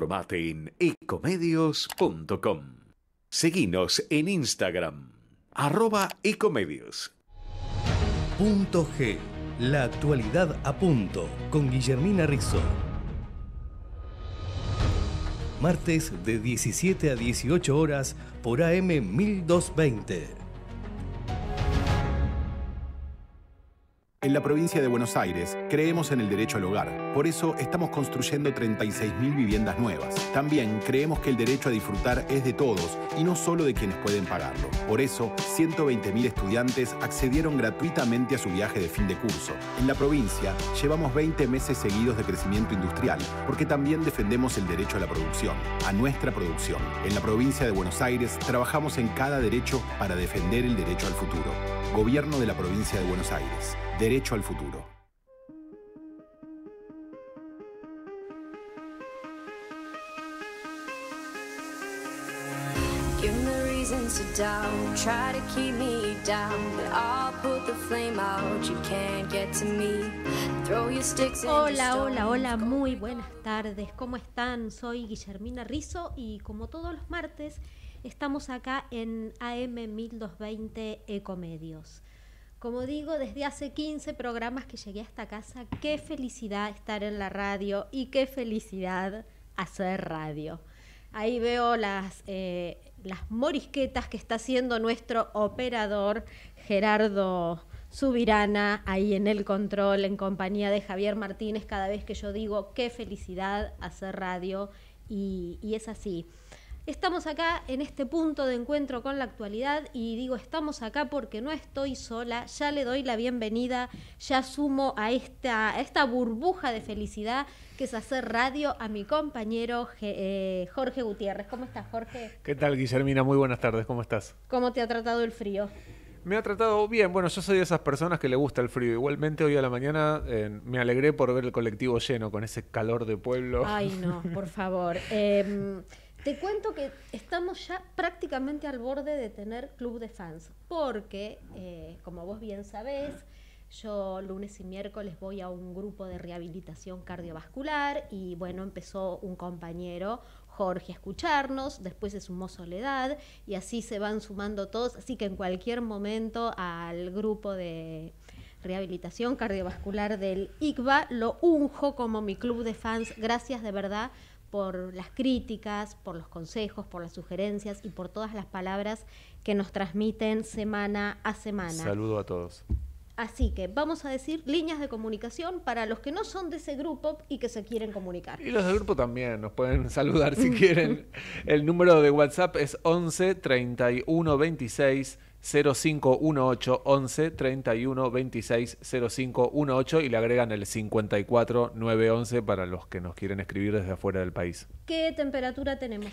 Informate en ecomedios.com. Seguinos en Instagram, arroba ecomedios. Punto G. La actualidad a punto con Guillermina Rizzo. Martes de 17 a 18 horas por AM 1220. En la provincia de Buenos Aires creemos en el derecho al hogar. Por eso estamos construyendo 36.000 viviendas nuevas. También creemos que el derecho a disfrutar es de todos y no solo de quienes pueden pagarlo. Por eso, 120.000 estudiantes accedieron gratuitamente a su viaje de fin de curso. En la provincia llevamos 20 meses seguidos de crecimiento industrial porque también defendemos el derecho a la producción, a nuestra producción. En la provincia de Buenos Aires trabajamos en cada derecho para defender el derecho al futuro. Gobierno de la provincia de Buenos Aires. Derecho al futuro. Give me reasons to doubt, try to keep me down, but I'll put the flame out. You can't get to me. Throw your sticks and your Hola, hola, hola, muy buenas tardes. ¿Cómo están? Soy Guillermina Rizzo y como todos los martes estamos acá en AM 1220 Ecomedios. Como digo, desde hace 15 programas que llegué a esta casa, qué felicidad estar en la radio y qué felicidad hacer radio. Ahí veo las, eh, las morisquetas que está haciendo nuestro operador Gerardo Subirana ahí en el control en compañía de Javier Martínez cada vez que yo digo qué felicidad hacer radio y, y es así. Estamos acá en este punto de encuentro con la actualidad y digo estamos acá porque no estoy sola, ya le doy la bienvenida, ya sumo a esta, a esta burbuja de felicidad que es hacer radio a mi compañero eh, Jorge Gutiérrez. ¿Cómo estás Jorge? ¿Qué tal, Guillermina? Muy buenas tardes, ¿cómo estás? ¿Cómo te ha tratado el frío? Me ha tratado bien, bueno, yo soy de esas personas que le gusta el frío. Igualmente hoy a la mañana eh, me alegré por ver el colectivo lleno con ese calor de pueblo. Ay, no, por favor. Em, te cuento que estamos ya prácticamente al borde de tener club de fans, porque, eh, como vos bien sabés, yo lunes y miércoles voy a un grupo de rehabilitación cardiovascular y bueno, empezó un compañero, Jorge, a escucharnos, después se sumó Soledad y así se van sumando todos, así que en cualquier momento al grupo de rehabilitación cardiovascular del ICBA lo unjo como mi club de fans, gracias de verdad por las críticas, por los consejos, por las sugerencias y por todas las palabras que nos transmiten semana a semana. Saludo a todos. Así que vamos a decir líneas de comunicación para los que no son de ese grupo y que se quieren comunicar. Y los del grupo también nos pueden saludar si quieren. El número de WhatsApp es 11 31 26 0518 11 31 26 0518 y le agregan el 54 911 para los que nos quieren escribir desde afuera del país. ¿Qué temperatura tenemos?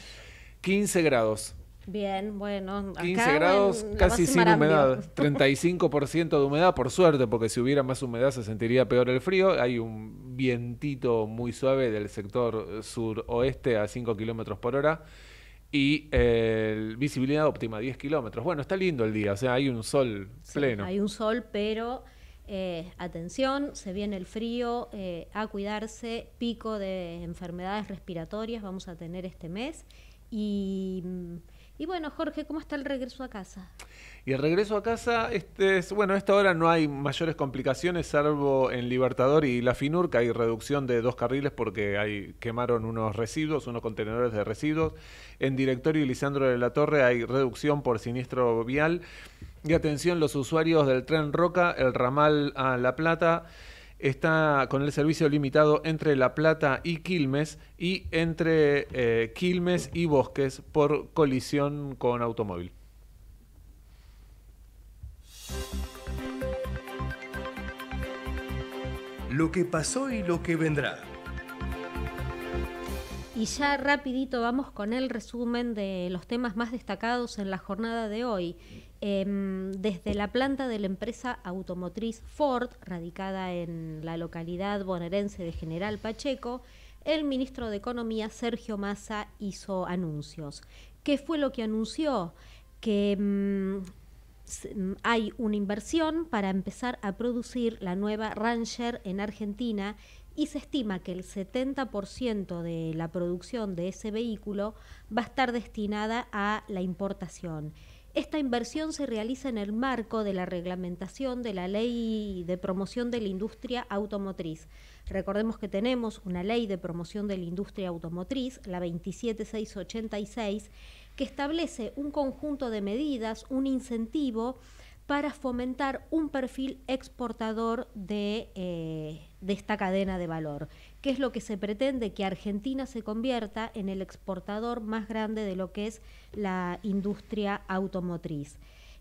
15 grados. Bien, bueno, acá 15 grados, casi sin Marambio. humedad. 35% de humedad, por suerte, porque si hubiera más humedad se sentiría peor el frío. Hay un vientito muy suave del sector suroeste a 5 kilómetros por hora. Y eh, visibilidad óptima, 10 kilómetros. Bueno, está lindo el día, o sea, hay un sol Sí, pleno. Hay un sol, pero eh, atención, se viene el frío, eh, a cuidarse, pico de enfermedades respiratorias vamos a tener este mes. Y, mm, y bueno, Jorge, ¿cómo está el regreso a casa? Y el regreso a casa, este es, bueno, a esta hora no hay mayores complicaciones, salvo en Libertador y la FINUR, que hay reducción de dos carriles porque hay, quemaron unos residuos, unos contenedores de residuos. En Directorio y Lisandro de la Torre hay reducción por siniestro vial. Y atención, los usuarios del tren Roca, el ramal a La Plata, está con el servicio limitado entre La Plata y Quilmes y entre eh, Quilmes y Bosques por colisión con automóvil. Lo que pasó y lo que vendrá. Y ya rapidito vamos con el resumen de los temas más destacados en la jornada de hoy. Em, desde la planta de la empresa automotriz Ford, radicada en la localidad bonaerense de General Pacheco, el ministro de Economía, Sergio Massa, hizo anuncios. ¿Qué fue lo que anunció? Que s- mm, hay una inversión para empezar a producir la nueva Ranger en Argentina y se estima que el 70% de la producción de ese vehículo va a estar destinada a la importación. Esta inversión se realiza en el marco de la reglamentación de la Ley de Promoción de la Industria Automotriz. Recordemos que tenemos una Ley de Promoción de la Industria Automotriz, la 27686, que establece un conjunto de medidas, un incentivo para fomentar un perfil exportador de, eh, de, esta cadena de valor, que es lo que se pretende que Argentina se convierta en el exportador más grande de lo que es la industria automotriz.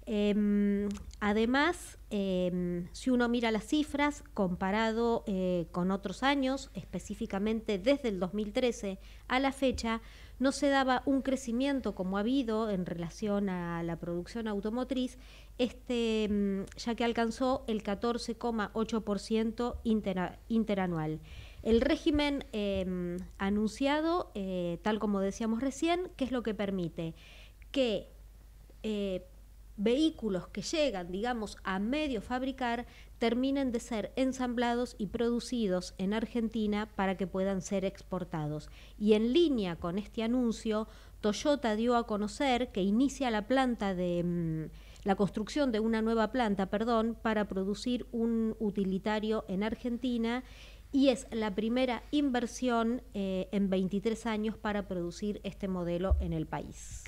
Em, además, em, si uno mira las cifras comparado eh, con otros años, específicamente desde el 2013 a la fecha, no se daba un crecimiento como ha habido en relación a la producción automotriz, este, mm, ya que alcanzó el 14,8% interanual. El régimen em, anunciado, eh, tal como decíamos recién, ¿qué es lo que permite? Que eh, vehículos que llegan, digamos, a medio fabricar, terminen de ser ensamblados y producidos en Argentina para que puedan ser exportados. Y en línea con este anuncio, Toyota dio a conocer que inicia la planta de mm, la construcción de una nueva planta, perdón, para producir un utilitario en Argentina y es la primera inversión eh, en 23 años para producir este modelo en el país.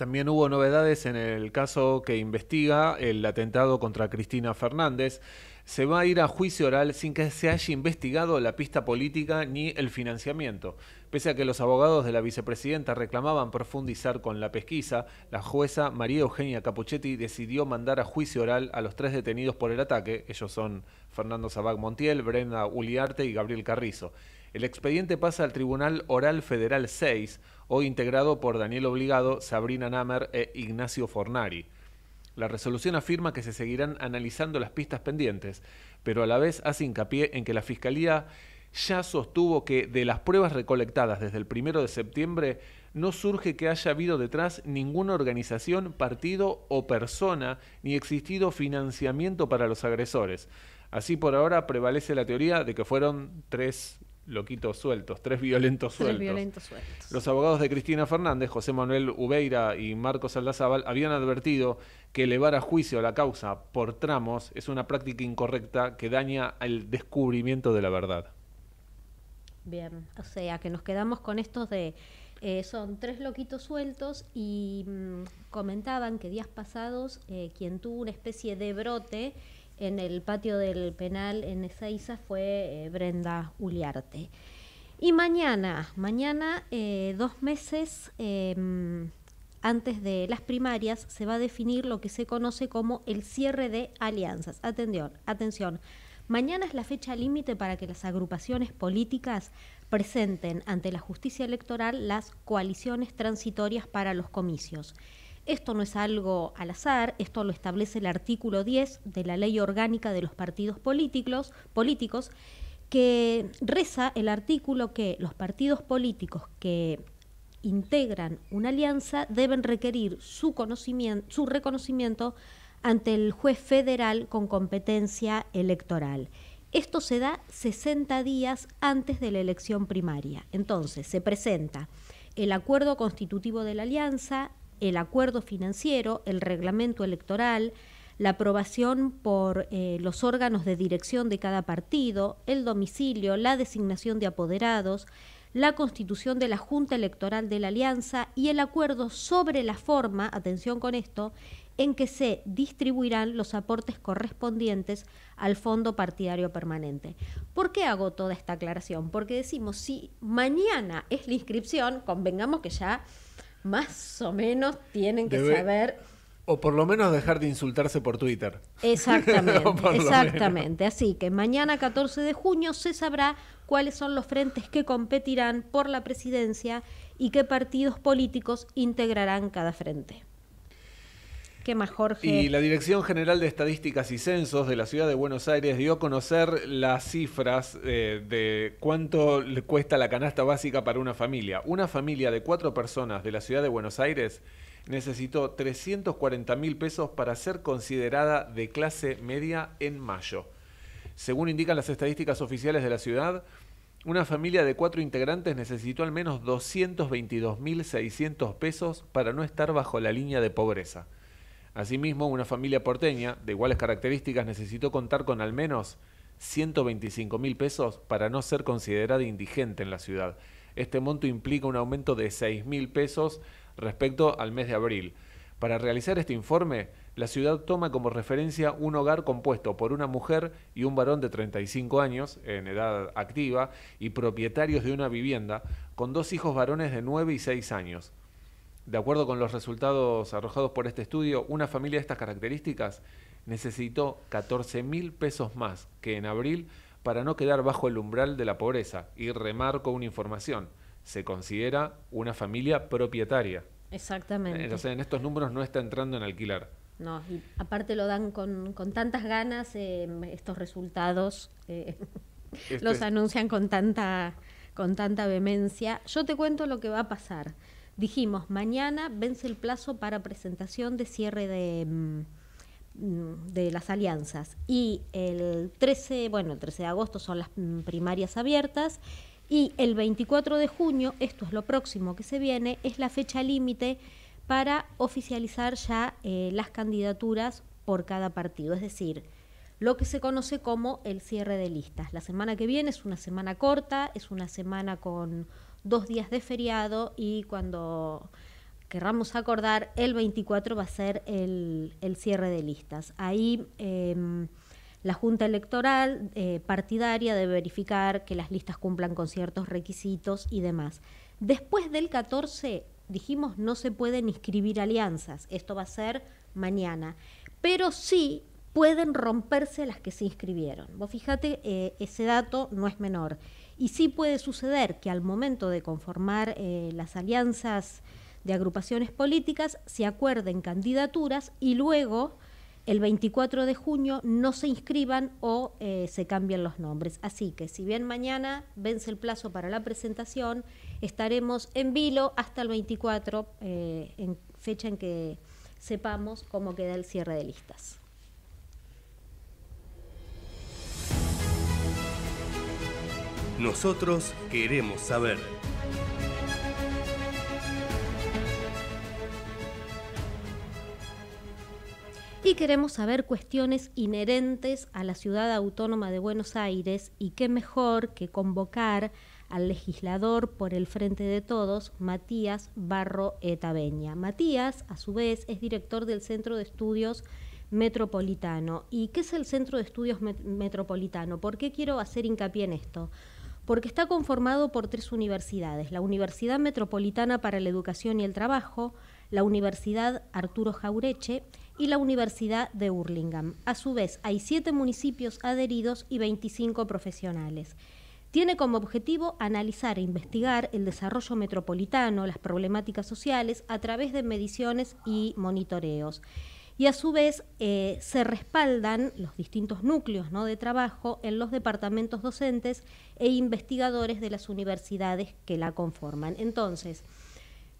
También hubo novedades en el caso que investiga el atentado contra Cristina Fernández. Se va a ir a juicio oral sin que se haya investigado la pista política ni el financiamiento. Pese a que los abogados de la vicepresidenta reclamaban profundizar con la pesquisa, la jueza María Eugenia Capuchetti decidió mandar a juicio oral a los tres detenidos por el ataque. Ellos son Fernando Sabac Montiel, Brenda Uliarte y Gabriel Carrizo. El expediente pasa al Tribunal Oral Federal 6, hoy integrado por Daniel Obligado, Sabrina Namer e Ignacio Fornari. La resolución afirma que se seguirán analizando las pistas pendientes, pero a la vez hace hincapié en que la Fiscalía ya sostuvo que de las pruebas recolectadas desde el primero de septiembre no surge que haya habido detrás ninguna organización, partido o persona, ni existido financiamiento para los agresores. Así por ahora prevalece la teoría de que fueron tres loquitos sueltos, tres violentos sueltos. Los abogados de Cristina Fernández, José Manuel Ubeira y Marcos Aldazábal, habían advertido que elevar a juicio la causa por tramos es una práctica incorrecta que daña el descubrimiento de la verdad. Bien, o sea que nos quedamos con estos de... Eh, son tres loquitos sueltos y mm, comentaban que días pasados eh, quien tuvo una especie de brote en el patio del penal en Ezeiza fue eh, Brenda Uliarte. Y mañana, mañana, eh, dos meses em, antes de las primarias, se va a definir lo que se conoce como el cierre de alianzas. Atención, atención. Mañana es la fecha límite para que las agrupaciones políticas presenten ante la justicia electoral las coaliciones transitorias para los comicios. Esto no es algo al azar, esto lo establece el artículo 10 de la Ley Orgánica de los Partidos Políticos, políticos que reza el artículo que los partidos políticos que integran una alianza deben requerir su, conocimiento, su reconocimiento ante el juez federal con competencia electoral. Esto se da 60 días antes de la elección primaria. Entonces, se presenta el acuerdo constitutivo de la alianza, el acuerdo financiero, el reglamento electoral, la aprobación por eh, los órganos de dirección de cada partido, el domicilio, la designación de apoderados, la constitución de la Junta Electoral de la Alianza y el acuerdo sobre la forma, atención con esto, en que se distribuirán los aportes correspondientes al Fondo Partidario Permanente. ¿Por qué hago toda esta aclaración? Porque decimos, si mañana es la inscripción, convengamos que ya más o menos tienen que saber. O por lo menos dejar de insultarse por Twitter. Exactamente, exactamente. Así que mañana 14 de junio se sabrá cuáles son los frentes que competirán por la presidencia y qué partidos políticos integrarán cada frente. ¿Qué? Y la Dirección General de Estadísticas y Censos de la Ciudad de Buenos Aires dio a conocer las cifras eh, de cuánto le cuesta la canasta básica para una familia. Una familia de cuatro personas de la Ciudad de Buenos Aires necesitó 340 mil pesos para ser considerada de clase media en mayo. Según indican las estadísticas oficiales de la ciudad, una familia de cuatro integrantes necesitó al menos 222.600 pesos para no estar bajo la línea de pobreza. Asimismo, una familia porteña de iguales características necesitó contar con al menos 125.000 pesos para no ser considerada indigente en la ciudad. Este monto implica un aumento de 6.000 pesos respecto al mes de abril. Para realizar este informe, la ciudad toma como referencia un hogar compuesto por una mujer y un varón de 35 años, en edad activa, y propietarios de una vivienda, con dos hijos varones de 9 y 6 años. De acuerdo con los resultados arrojados por este estudio, una familia de estas características necesitó 14 mil pesos más que en abril para no quedar bajo el umbral de la pobreza. Y remarco una información, se considera una familia propietaria. Exactamente. Entonces en estos números no está entrando en alquilar. No, y aparte lo dan con, tantas ganas, eh, estos resultados eh, este los anuncian con tanta, con tanta vehemencia. Yo te cuento lo que va a pasar. Dijimos, mañana vence el plazo para presentación de cierre de, mm, de las alianzas y el 13, bueno, el 13 de agosto son las mm, primarias abiertas y el 24 de junio, esto es lo próximo que se viene, es la fecha límite para oficializar ya eh, las candidaturas por cada partido, es decir, lo que se conoce como el cierre de listas. La semana que viene es una semana corta, es una semana con dos días de feriado y cuando querramos acordar, el 24 va a ser el, cierre de listas. Ahí em, la Junta Electoral eh, partidaria debe verificar que las listas cumplan con ciertos requisitos y demás. Después del 14 dijimos no se pueden inscribir alianzas, esto va a ser mañana, pero sí pueden romperse las que se inscribieron. Vos fíjate, eh, ese dato no es menor. Y sí puede suceder que al momento de conformar eh, las alianzas de agrupaciones políticas se acuerden candidaturas y luego el 24 de junio no se inscriban o eh, se cambien los nombres. Así que si bien mañana vence el plazo para la presentación, estaremos en vilo hasta el 24, eh, en fecha en que sepamos cómo queda el cierre de listas. Nosotros queremos saber. y queremos saber cuestiones inherentes a la ciudad autónoma de Buenos Aires y qué mejor que convocar al legislador por el Frente de Todos, Matías Barro Etabeña. Matías, a su vez, es director del Centro de Estudios Metropolitano. ¿Y qué es el Centro de Estudios Metropolitano? ¿Por qué quiero hacer hincapié en esto? Porque está conformado por tres universidades, la Universidad Metropolitana para la Educación y el Trabajo, la Universidad Arturo Jaureche y la Universidad de Hurlingham. A su vez, hay siete municipios adheridos y 25 profesionales. Tiene como objetivo analizar e investigar el desarrollo metropolitano, las problemáticas sociales, a través de mediciones y monitoreos. Y a su vez eh, se respaldan los distintos núcleos de trabajo en los departamentos docentes e investigadores de las universidades que la conforman. Entonces,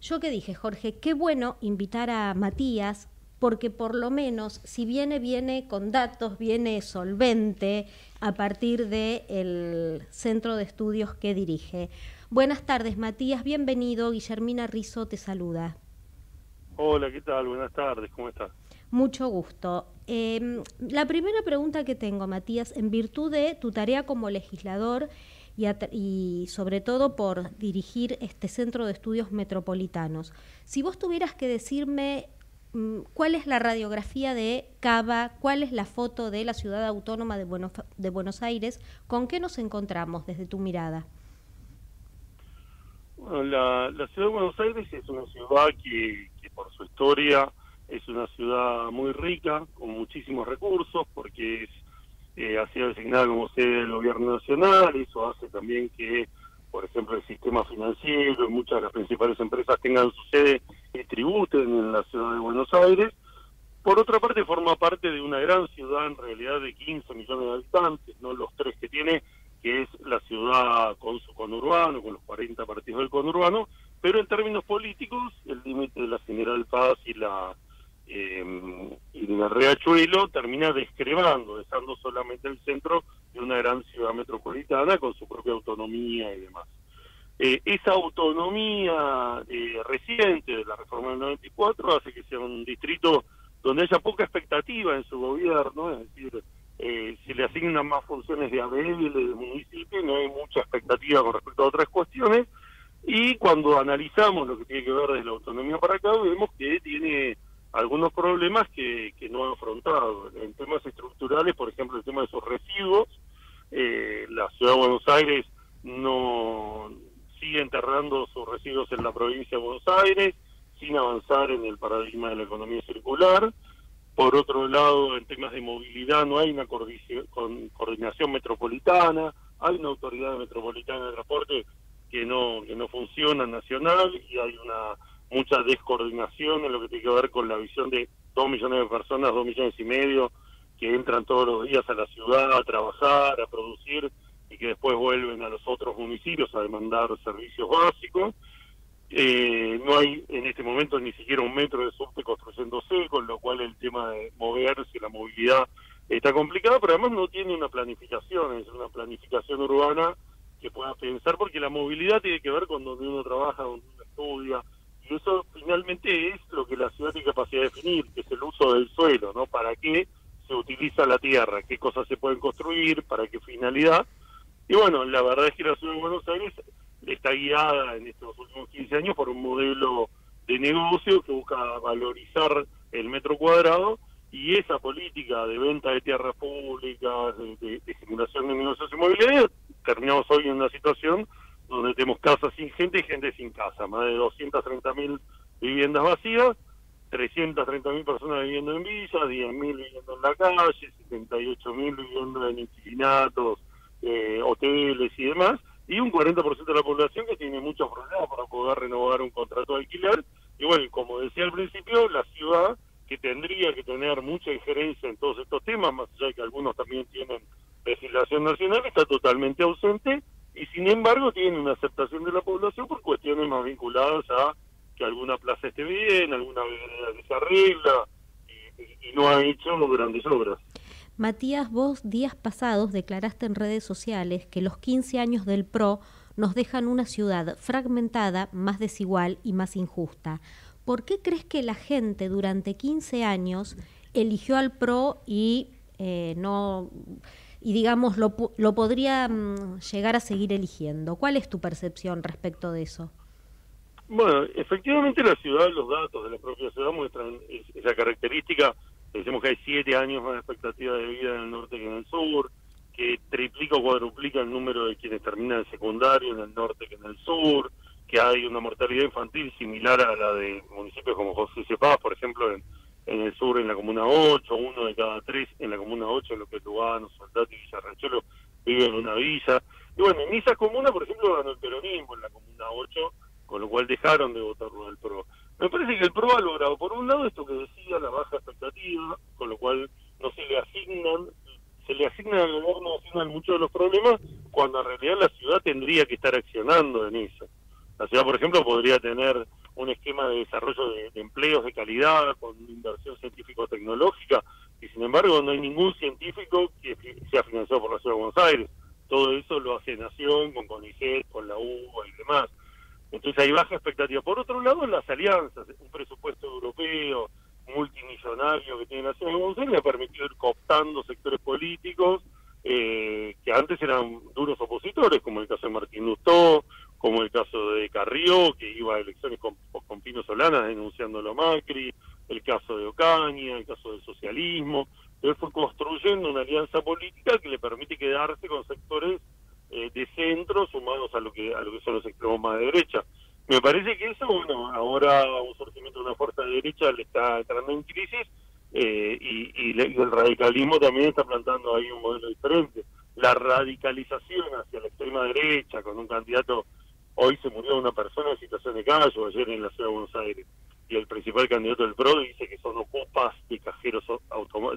yo que dije, Jorge, qué bueno invitar a Matías, porque por lo menos si viene, viene con datos, viene solvente a partir del centro de estudios que dirige. Buenas tardes, Matías, bienvenido. Guillermina Rizo te saluda. Hola, ¿qué tal? Buenas tardes, ¿cómo estás? Mucho gusto. Em, la primera pregunta que tengo, Matías, en virtud de tu tarea como legislador y, sobre todo por dirigir este centro de estudios metropolitanos, si vos tuvieras que decirme Mm, ¿Cuál es la radiografía de Cava? ¿Cuál es la foto de la ciudad autónoma de Buenos, de Buenos Aires? ¿Con qué nos encontramos desde tu mirada? Bueno, la, ciudad de Buenos Aires es una ciudad que, por su historia es una ciudad muy rica, con muchísimos recursos, porque es, eh, ha sido designada como sede del gobierno nacional, eso hace también que por ejemplo, el sistema financiero y muchas de las principales empresas tengan su sede y tributen en la ciudad de Buenos Aires. Por otra parte, forma parte de una gran ciudad, en realidad de 15 millones de habitantes, no los tres que tiene, que es la ciudad con su conurbano, con los 40 partidos del conurbano, pero en términos políticos, el límite de la General Paz y la eh, y la Riachuelo termina descrevando, dejando solamente el centro de una gran ciudad metropolitana con su propia autonomía y demás. Eh, esa autonomía eh, reciente de la reforma del 94 hace que sea un distrito donde haya poca expectativa en su gobierno, es decir, eh, se le asignan más funciones de ABL, de municipio, no hay mucha expectativa con respecto a otras cuestiones, y cuando analizamos lo que tiene que ver desde la autonomía para acá, vemos que tiene algunos problemas que, que no ha afrontado. En temas estructurales, por ejemplo, el tema de sus residuos, eh, la ciudad de Buenos Aires no sigue enterrando sus residuos en la provincia de Buenos Aires sin avanzar en el paradigma de la economía circular. Por otro lado, en temas de movilidad no hay una coordinación metropolitana, hay una autoridad metropolitana de transporte que no que no funciona nacional y hay una mucha descoordinación en lo que tiene que ver con la visión de dos millones de personas, dos millones y medio que entran todos los días a la ciudad a trabajar, a producir y que después vuelven a los otros municipios a demandar servicios básicos. Eh, no hay en este momento ni siquiera un metro de subte construyéndose, con lo cual el tema de moverse, la movilidad está complicada, pero además no tiene una planificación, es una planificación urbana que pueda pensar, porque la movilidad tiene que ver con donde uno trabaja, donde uno estudia, y eso finalmente es lo que la ciudad tiene capacidad de definir, que es el uso del suelo, ¿no? ¿Para qué se utiliza la tierra? ¿Qué cosas se pueden construir? ¿Para qué finalidad? Y bueno, la verdad es que la ciudad de Buenos Aires está guiada en estos últimos 15 años por un modelo de negocio que busca valorizar el metro cuadrado y esa política de venta de tierras públicas, de, de, simulación de negocios inmobiliarios, terminamos hoy en una situación donde tenemos casas sin gente y gente sin casa, más de 230 mil viviendas vacías, 330 mil personas viviendo en villas, 10 mil viviendo en la calle, 78 mil viviendo en inquilinatos, eh, hoteles y demás, y un 40% de la población que tiene muchos problemas para poder renovar un contrato de alquiler. Y bueno, como decía al principio, la ciudad que tendría que tener mucha injerencia en todos estos temas, más allá de que algunos también tienen legislación nacional, está totalmente ausente y sin embargo tiene una aceptación de la población por cuestiones más vinculadas a que alguna plaza esté bien, alguna vereda que arregla y, y no ha hecho grandes obras. Matías, vos días pasados declaraste en redes sociales que los 15 años del PRO nos dejan una ciudad fragmentada, más desigual y más injusta. ¿Por qué crees que la gente durante 15 años eligió al PRO y eh, no y digamos lo, lo podría mm, llegar a seguir eligiendo? ¿Cuál es tu percepción respecto de eso? Bueno, efectivamente la ciudad, los datos de la propia ciudad muestran esa característica Decimos que hay siete años más de expectativa de vida en el norte que en el sur, que triplica o cuadruplica el número de quienes terminan el secundario en el norte que en el sur, que hay una mortalidad infantil similar a la de municipios como José Cepaz, por ejemplo, en, en el sur en la comuna 8, uno de cada tres en la comuna 8, en lo que es Lugano, y Villarranchuelo vive en una villa. Y bueno, en esa comuna, por ejemplo, ganó el peronismo en la comuna 8, con lo cual dejaron de votar por el PRO. Me parece que el PRO ha logrado, por un lado, esto que decía, la baja expectativa, con lo cual no se le asignan, se le asignan al gobierno nacional muchos de los problemas, cuando en realidad la ciudad tendría que estar accionando en eso. La ciudad, por ejemplo, podría tener un esquema de desarrollo de, empleos de calidad, con inversión científico-tecnológica, y sin embargo no hay ningún científico que sea financiado por la Ciudad de Buenos Aires. Todo eso lo hace Nación, con CONICET, con la UBA y demás. Entonces hay baja expectativa. Por otro lado, las alianzas, un presupuesto europeo multimillonario que tiene la ciudad de Buenos Aires ha permitido ir cooptando sectores políticos eh, que antes eran duros opositores, como el caso de Martín Lustó, como el caso de Carrió, que iba a elecciones con, con Pino Solana denunciándolo a Macri, el caso de Ocaña, el caso del socialismo. Él fue construyendo una alianza política que le permite quedarse con sectores eh, de centro sumados a lo que a lo que son los extremos más de derecha. Me parece que eso, bueno, ahora un surgimiento de una fuerza de derecha le está entrando en crisis eh, y, el radicalismo también está plantando ahí un modelo diferente. La radicalización hacia la extrema derecha con un candidato, hoy se murió una persona en situación de calle, ayer en la ciudad de Buenos Aires, y el principal candidato del PRO dice que son ocupas de cajeros,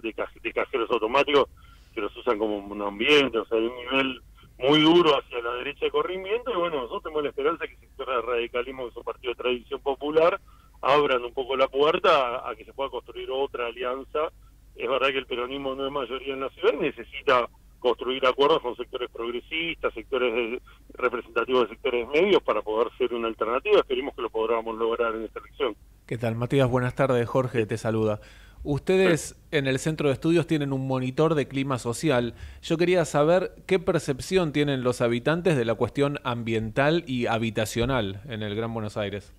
de, cajeros automáticos que los usan como un ambiente, o sea, hay un nivel muy duro hacia la derecha de corrimiento y bueno, nosotros tenemos la esperanza que el sector del radicalismo, que es un partido de tradición popular, abran un poco la puerta a, que se pueda construir otra alianza. Es verdad que el peronismo no es mayoría en la ciudad y necesita construir acuerdos con sectores progresistas, sectores representativos de sectores medios para poder ser una alternativa. Esperemos que lo podamos lograr en esta elección. ¿Qué tal, Matías? Buenas tardes. Jorge te saluda. Ustedes en el centro de estudios tienen un monitor de clima social. Yo quería saber qué percepción tienen los habitantes de la cuestión ambiental y habitacional en el Gran Buenos Aires.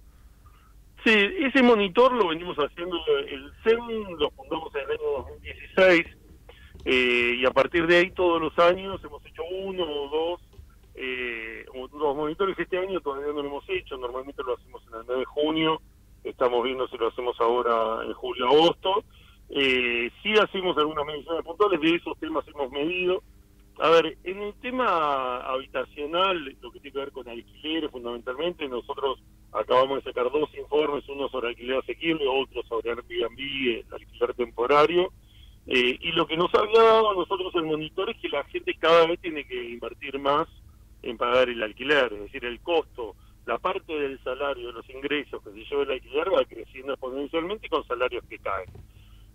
Sí, ese monitor lo venimos haciendo, el CEM lo fundamos en el año 2016 eh, y a partir de ahí todos los años hemos hecho uno o dos, eh, dos monitores. Este año todavía no lo hemos hecho, normalmente lo hacemos en el mes de junio estamos viendo si lo hacemos ahora en julio-agosto. Eh, sí hacemos algunas mediciones puntuales, de esos temas hemos medido. A ver, en el tema habitacional, lo que tiene que ver con alquileres fundamentalmente, nosotros acabamos de sacar dos informes, uno sobre alquiler asequible, otro sobre Airbnb, el alquiler temporario. Eh, y lo que nos había dado a nosotros el monitor es que la gente cada vez tiene que invertir más en pagar el alquiler, es decir, el costo la parte del salario, los ingresos que se lleva el alquiler va creciendo exponencialmente con salarios que caen.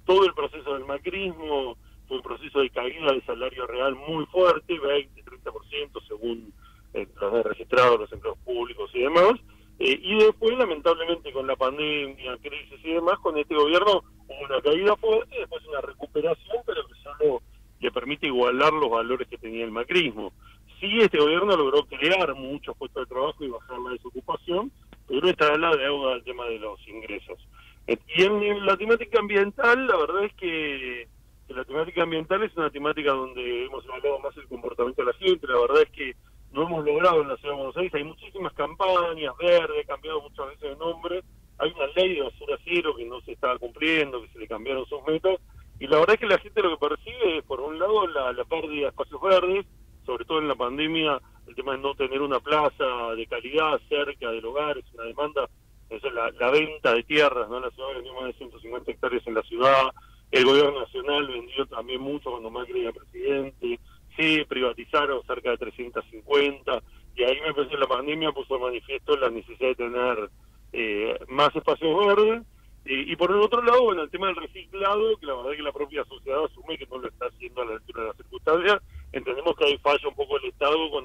Todo el proceso del macrismo fue un proceso de caída del salario real muy fuerte, 20, 30% según eh, los registrados, los empleos públicos y demás. Eh, y después, lamentablemente, con la pandemia, crisis y demás, con este gobierno hubo una caída fuerte, después una recuperación, pero que solo le permite igualar los valores que tenía el macrismo sí este gobierno logró crear muchos puestos de trabajo y bajar la desocupación, pero está la deuda del tema de los ingresos. Eh, y en, la temática ambiental, la verdad es que, la temática ambiental es una temática donde hemos evaluado más el comportamiento de la gente, la verdad es que no hemos logrado en la ciudad de Buenos Aires, hay muchísimas campañas, verde, cambiado muchas veces de nombre, hay una ley de basura cero que no se estaba cumpliendo, que se le cambiaron sus metas, y la verdad es que la gente lo que percibe es, por un lado, la, la pérdida de espacios verdes, sobre todo en la pandemia, el tema de no tener una plaza de calidad cerca del hogar, es una demanda, es la, venta de tierras, ¿no? La ciudad vendió más de 150 hectáreas en la ciudad, el gobierno nacional vendió también mucho cuando Macri era presidente, se privatizaron cerca de 350, y ahí me parece que la pandemia puso de manifiesto la necesidad de tener eh, más espacios verdes, y, por el otro lado, bueno, el tema del reciclado, que la verdad es que la propia sociedad asume que no lo está haciendo a la altura de las circunstancias, entendemos que ahí falla un poco el Estado con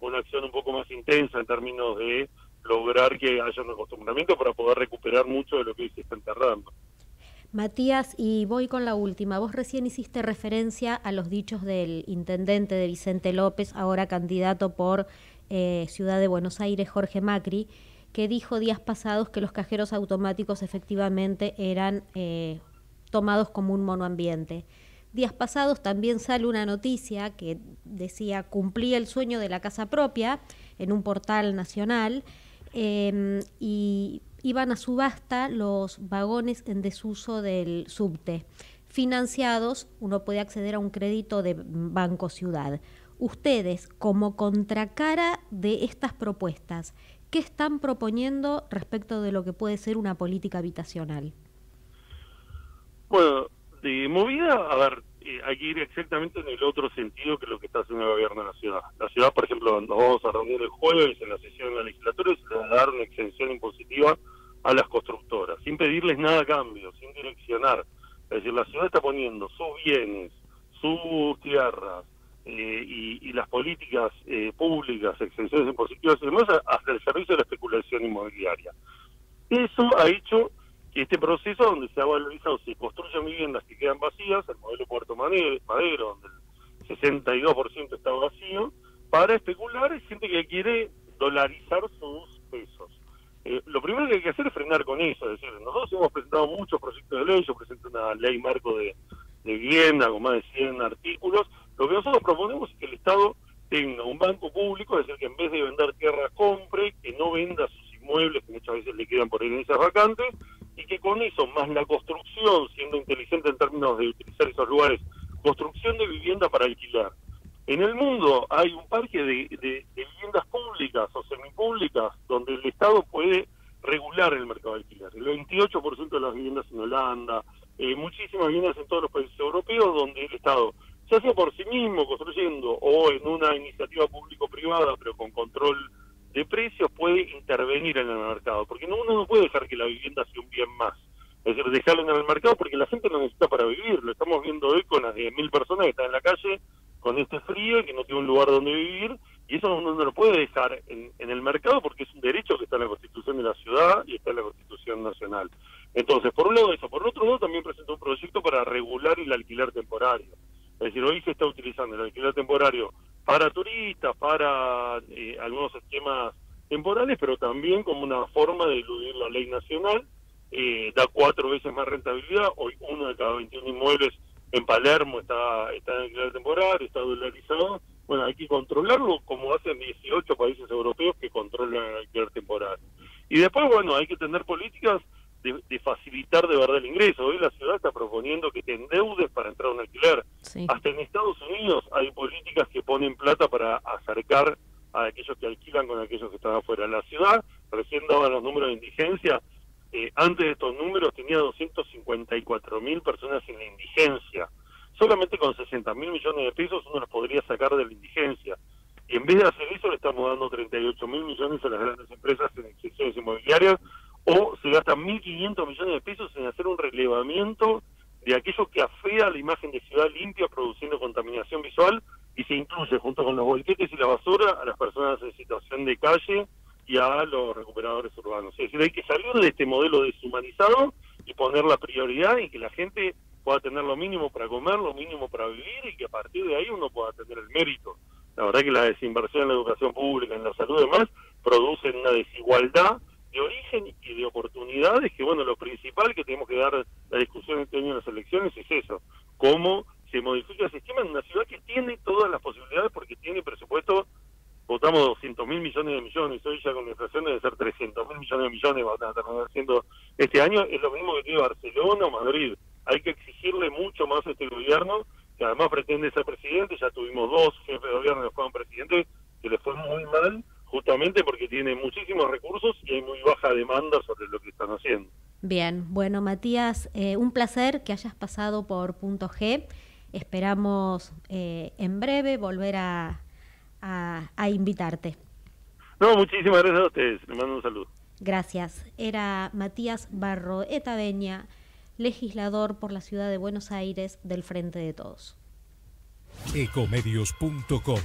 una, acción un poco más intensa en términos de lograr que haya un acostumbramiento para poder recuperar mucho de lo que se está enterrando. Matías, y voy con la última. Vos recién hiciste referencia a los dichos del intendente de Vicente López, ahora candidato por eh, Ciudad de Buenos Aires, Jorge Macri, que dijo días pasados que los cajeros automáticos efectivamente eran eh, tomados como un monoambiente. Días pasados también sale una noticia que decía cumplía el sueño de la casa propia en un portal nacional em, y iban a subasta los vagones en desuso del subte. Financiados, uno puede acceder a un crédito de Banco Ciudad. Ustedes, como contracara de estas propuestas, ¿qué están proponiendo respecto de lo que puede ser una política habitacional? Bueno, de movida, a ver, eh, hay que ir exactamente en el otro sentido que lo que está haciendo el gobierno de la ciudad. La ciudad, por ejemplo, nos vamos a reunir el jueves en la sesión de la legislatura y se le va a dar una exención impositiva a las constructoras, sin pedirles nada a cambio, sin direccionar. Es decir, la ciudad está poniendo sus bienes, sus tierras eh, y, las políticas eh, públicas, exenciones impositivas y demás, hasta el servicio de la especulación inmobiliaria. Eso ha hecho que este proceso donde de, facilitar de verdad el ingreso. Hoy la ciudad está proponiendo que te endeudes para entrar a un alquiler. Hasta en Estados Unidos hay políticas que ponen plata para acercar a aquellos que alquilan con aquellos que están afuera. La ciudad, recién daban los números de indigencia, eh, antes de estos números tenía 254 mil personas en la indigencia. Solamente con 60 mil millones de pesos uno los podría sacar de la indigencia. Y en vez de hacer eso le estamos dando 38 mil millones a las grandes empresas en excesiones inmobiliarias gastan 1.500 millones de pesos en hacer un relevamiento de aquello que afea la imagen de ciudad limpia produciendo contaminación visual y se incluye junto con los bolquetes y la basura a las personas en situación de calle y a los recuperadores urbanos. Es decir, hay que salir de este modelo deshumanizado y poner la prioridad en que la gente pueda tener lo mínimo para comer, lo mínimo para vivir y que a partir de ahí uno pueda tener el mérito. La verdad que la desinversión en la educación pública, en la salud y demás, producen una desigualdad de origen de oportunidades que, bueno, lo principal que tenemos que dar la discusión este en las elecciones es eso, cómo se modifica el sistema en una ciudad que tiene todas las posibilidades porque tiene presupuesto, votamos 200 mil millones de millones, hoy ya con la inflación debe ser 300 mil millones de millones, vamos a terminar haciendo este año, es lo mismo que tiene Barcelona o Madrid. Hay que exigirle mucho más a este gobierno, que además pretende ser presidente, ya tuvimos dos jefes de gobierno que fueron presidentes, que les fue muy mal, justamente porque tiene muchísimos recursos y hay muy baja demanda sobre lo que están haciendo. Bien, bueno Matías, eh, un placer que hayas pasado por Punto G. Esperamos eh, en breve volver a, a, invitarte. No, muchísimas gracias a ustedes. Le mando un saludo. Gracias. Era Matías Barro Etaveña, legislador por la ciudad de Buenos Aires del Frente de Todos. Ecomedios.com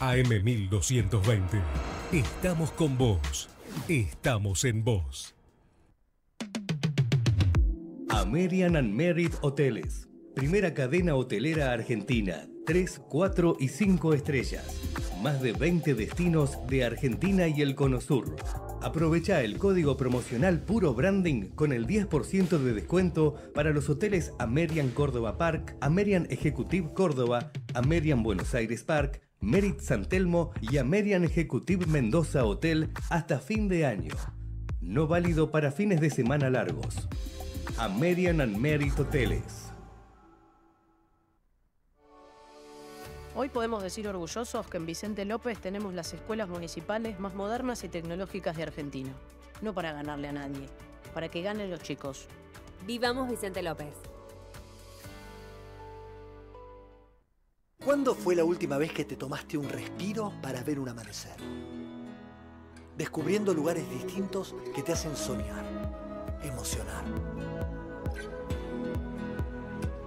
AM1220. Estamos con vos. Estamos en vos. American and Merit Hoteles. Primera cadena hotelera argentina. 3, 4 y 5 estrellas. Más de 20 destinos de Argentina y el Cono Sur. Aprovecha el código promocional Puro Branding con el 10% de descuento para los hoteles Amerian Córdoba Park, Amerian Executive Córdoba, Amerian Buenos Aires Park, Merit San Telmo y Amerian Executive Mendoza Hotel hasta fin de año. No válido para fines de semana largos. American and Merit Hoteles. Hoy podemos decir orgullosos que en Vicente López tenemos las escuelas municipales más modernas y tecnológicas de Argentina. No para ganarle a nadie, para que ganen los chicos. Vivamos Vicente López. ¿Cuándo fue la última vez que te tomaste un respiro para ver un amanecer? Descubriendo lugares distintos que te hacen soñar, emocionar.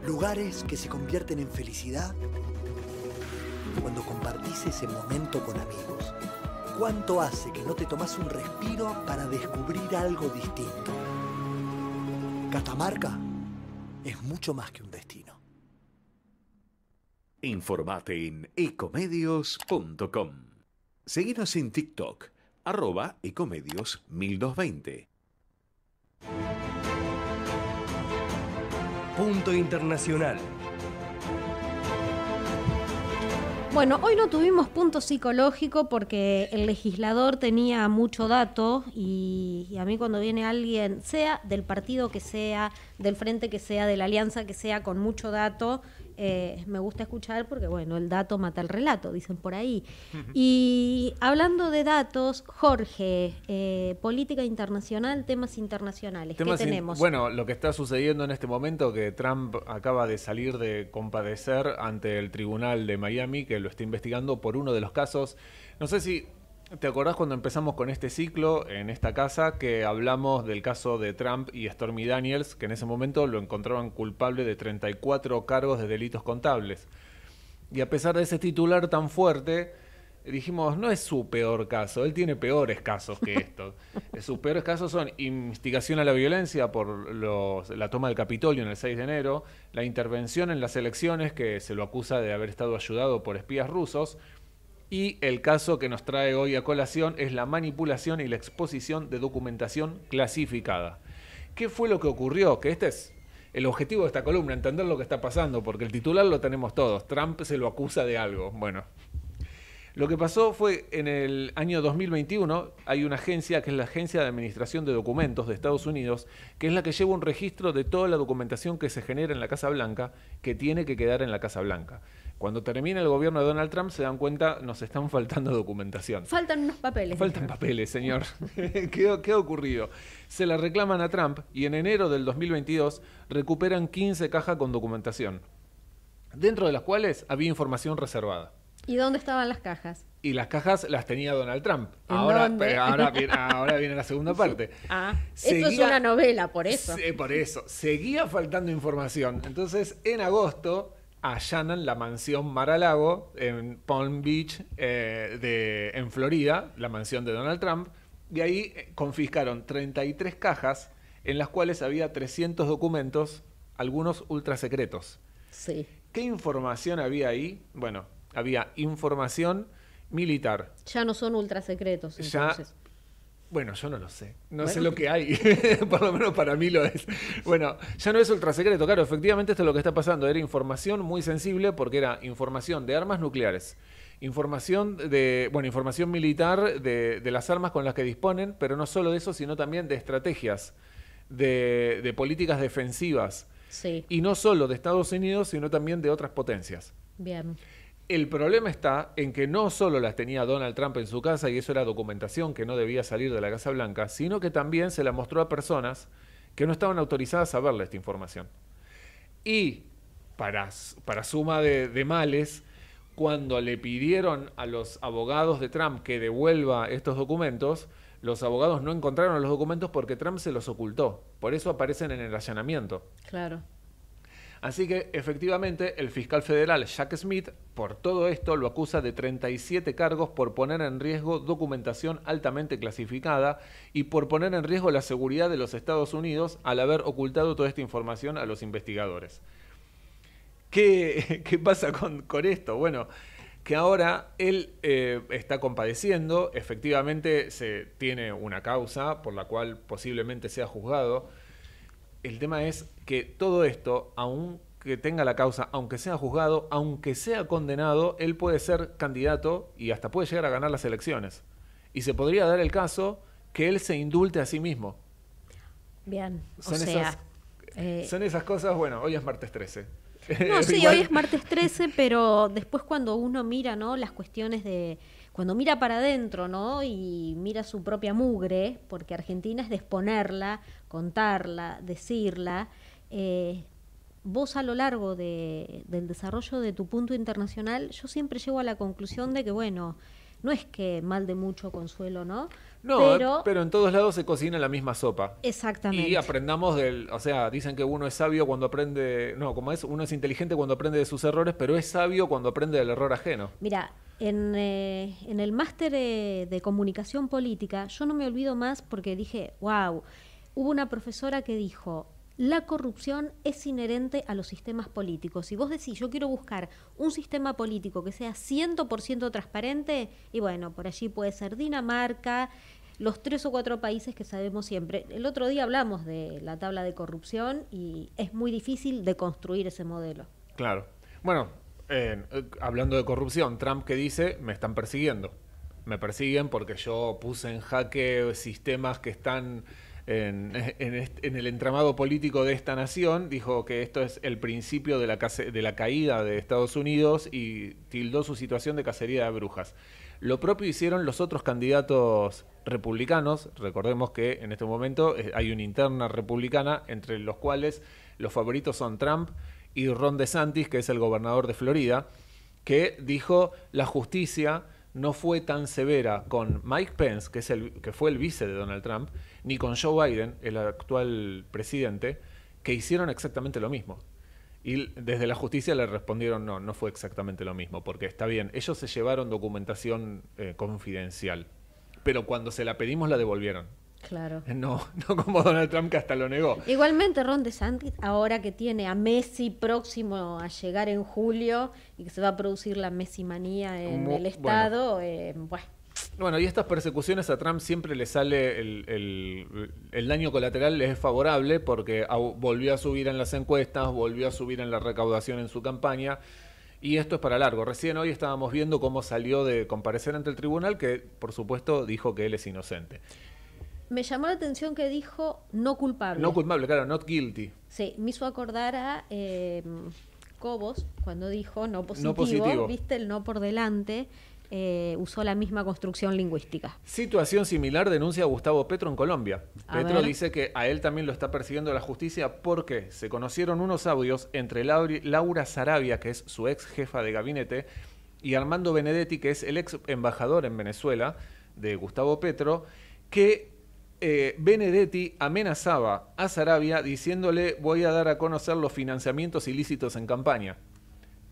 Lugares que se convierten en felicidad cuando compartís ese momento con amigos. ¿Cuánto hace que no te tomas un respiro para descubrir algo distinto? Catamarca es mucho más que un. Informate en ecomedios.com. Seguinos en TikTok, arroba ecomedios 1220. Punto Internacional. Bueno, hoy no tuvimos punto psicológico porque el legislador tenía mucho dato y, a mí cuando viene alguien, sea del partido que sea, del frente que sea, de la alianza que sea, con mucho dato, eh, me gusta escuchar porque, bueno, el dato mata el relato, dicen por ahí. Y hablando de datos, Jorge, eh, política internacional, temas internacionales, ¿qué tenemos? bueno, lo que está sucediendo en este momento, que Trump acaba de salir de compadecer ante el tribunal de Miami, que lo está investigando por uno de los casos. No sé si ¿Te acordás cuando empezamos con este ciclo en esta casa que hablamos del caso de Trump y Stormy Daniels, que en ese momento lo encontraban culpable de 34 cargos de delitos contables? Y a pesar de ese titular tan fuerte, dijimos, no es su peor caso, él tiene peores casos que estos. Sus peores casos son investigación a la violencia por la toma del Capitolio en el 6 de enero, la intervención en las elecciones que se lo acusa de haber estado ayudado por espías rusos, y el caso que nos trae hoy a colación es la manipulación y la exposición de documentación clasificada. ¿Qué fue lo que ocurrió? Que este es el objetivo de esta columna, entender lo que está pasando, porque el titular lo tenemos todos. Trump se lo acusa de algo. Bueno, lo que pasó fue en el año 2021 hay una agencia que es la Agencia de Administración de Documentos de Estados Unidos, que es la que lleva un registro de toda la documentación que se genera en la Casa Blanca, que tiene que quedar en la Casa Blanca. Cuando termina el gobierno de Donald Trump se dan cuenta, nos están faltando documentación. Faltan unos papeles. Faltan papeles, señor. ¿Qué, ¿Qué ha ocurrido? Se la reclaman a Trump y en enero del 2022 recuperan 15 cajas con documentación, dentro de las cuales había información reservada. ¿Y dónde estaban las cajas? Y las cajas las tenía Donald Trump. Ahora, ahora, viene, ahora viene la segunda parte. Ah, esto es una novela, por eso. por eso. Seguía faltando información. Entonces, en agosto allanan la mansión Mar-a-Lago en Palm Beach, eh, de, en Florida, la mansión de Donald Trump. Y ahí eh, confiscaron 33 cajas en las cuales había 300 documentos, algunos ultra secretos. Sí. ¿Qué información había ahí? Bueno, había información militar. Ya no son ultra secretos. Entonces. Bueno, yo no lo sé. No sé lo que hay. Por lo menos para mí lo es. Bueno, ya no es ultra secreto. Claro, efectivamente esto es lo que está pasando. Era información muy sensible porque era información de armas nucleares. Información de, bueno, información militar de, las armas con las que disponen, pero no solo de eso, sino también de estrategias, de, de políticas defensivas. Sí. Y no solo de Estados Unidos, sino también de otras potencias. Bien. El problema está en que no solo las tenía Donald Trump en su casa y eso era documentación que no debía salir de la Casa Blanca, sino que también se la mostró a personas que no estaban autorizadas a verle esta información. Y para, para suma de, de males, cuando le pidieron a los abogados de Trump que devuelva estos documentos, los abogados no encontraron los documentos porque Trump se los ocultó. Por eso aparecen en el allanamiento. Claro. Así que efectivamente el fiscal federal Jack Smith por todo esto lo acusa de 37 cargos por poner en riesgo documentación altamente clasificada y por poner en riesgo la seguridad de los Estados Unidos al haber ocultado toda esta información a los investigadores. ¿Qué, pasa con, esto? Bueno, que ahora él eh, está compadeciendo, efectivamente se tiene una causa por la cual posiblemente sea juzgado, el tema es que todo esto, aunque tenga la causa, aunque sea juzgado, aunque sea condenado, él puede ser candidato y hasta puede llegar a ganar las elecciones. Y se podría dar el caso que él se indulte a sí mismo. Bien, son o sea... Esas, eh, Son esas cosas, bueno, hoy es martes 13. No, sí, hoy es martes 13, pero después cuando uno mira, ¿no? Las cuestiones de cuando mira para adentro, ¿no? Y mira su propia mugre, porque Argentina es de exponerla, contarla, decirla. Eh, vos a lo largo de, del desarrollo de tu punto internacional, yo siempre llego a la conclusión de que, bueno, no es que mal de mucho consuelo, ¿no? No, pero, en todos lados se cocina la misma sopa. Exactamente. Y aprendamos del, o sea, dicen que uno es sabio cuando aprende, no, como es, uno es inteligente cuando aprende de sus errores, pero es sabio cuando aprende del error ajeno. Mira, en, eh, en el máster de, comunicación política, yo no me olvido más porque dije, wow, hubo una profesora que dijo, la corrupción es inherente a los sistemas políticos. Si vos decís, yo quiero buscar un sistema político que sea 100% transparente, y bueno, por allí puede ser Dinamarca, los tres o cuatro países que sabemos siempre. El otro día hablamos de la tabla de corrupción y es muy difícil de construir ese modelo. Claro. Bueno, eh, hablando de corrupción, Trump que dice, me están persiguiendo. Me persiguen porque yo puse en jaque sistemas que están en, el entramado político de esta nación, dijo que esto es el principio de la, de la caída de Estados Unidos y tildó su situación de cacería de brujas. Lo propio hicieron los otros candidatos republicanos. Recordemos que en este momento eh, hay una interna republicana entre los cuales los favoritos son Trump y Ron DeSantis, que es el gobernador de Florida, que dijo la justicia no fue tan severa con Mike Pence, que, es el, que fue el vice de Donald Trump, ni con Joe Biden, el actual presidente, que hicieron exactamente lo mismo. Y desde la justicia le respondieron no, no fue exactamente lo mismo, porque está bien, ellos se llevaron documentación eh, confidencial, pero cuando se la pedimos la devolvieron. Claro. No, no como Donald Trump que hasta lo negó. Igualmente Ron DeSantis, ahora que tiene a Messi próximo a llegar en julio y que se va a producir la Messi manía en el Estado, eh, bueno. bueno. y estas persecuciones a Trump siempre le sale el, el, daño colateral, les es favorable porque volvió a subir en las encuestas, volvió a subir en la recaudación en su campaña. Y esto es para largo. Recién hoy estábamos viendo cómo salió de comparecer ante el tribunal, que por supuesto dijo que él es inocente me llamó la atención que dijo no culpable. No culpable, claro, not guilty. Sí, me hizo acordar a eh, Cobos cuando dijo no positivo, viste el no por delante. Eh, usó la misma construcción lingüística. Situación similar denuncia Gustavo Petro en Colombia. Petro dice que a él también lo está persiguiendo la justicia porque se conocieron unos audios entre Laura Sarabia, que es su ex jefa de gabinete, y Armando Benedetti, que es el ex embajador en Venezuela de Gustavo Petro, que eh, Benedetti amenazaba a Sarabia diciéndole voy a dar a conocer los financiamientos ilícitos en campaña,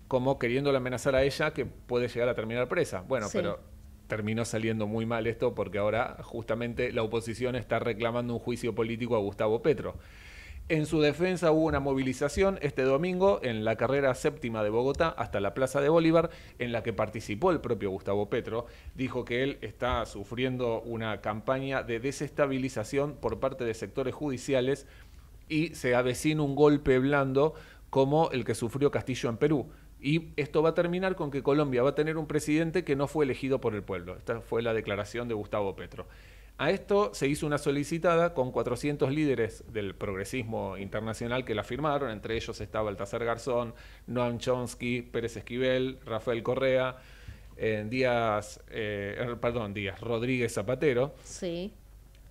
como queriéndole amenazar a ella que puede llegar a terminar presa. Bueno, pero terminó saliendo muy mal esto porque ahora justamente la oposición está reclamando un juicio político a Gustavo Petro. En su defensa hubo una movilización este domingo en la carrera séptima de Bogotá hasta la Plaza de Bolívar, en la que participó el propio Gustavo Petro. Dijo que él está sufriendo una campaña de desestabilización por parte de sectores judiciales y se avecina un golpe blando como el que sufrió Castillo en Perú. Y esto va a terminar con que Colombia va a tener un presidente que no fue elegido por el pueblo. Esta fue la declaración de Gustavo Petro. A esto se hizo una solicitada con 400 líderes del progresismo internacional que la firmaron, entre ellos estaba Baltasar Garzón, Noam Chomsky, Pérez Esquivel, Rafael Correa, eh, Díaz, eh, er, perdón, Díaz Rodríguez Zapatero. Sí.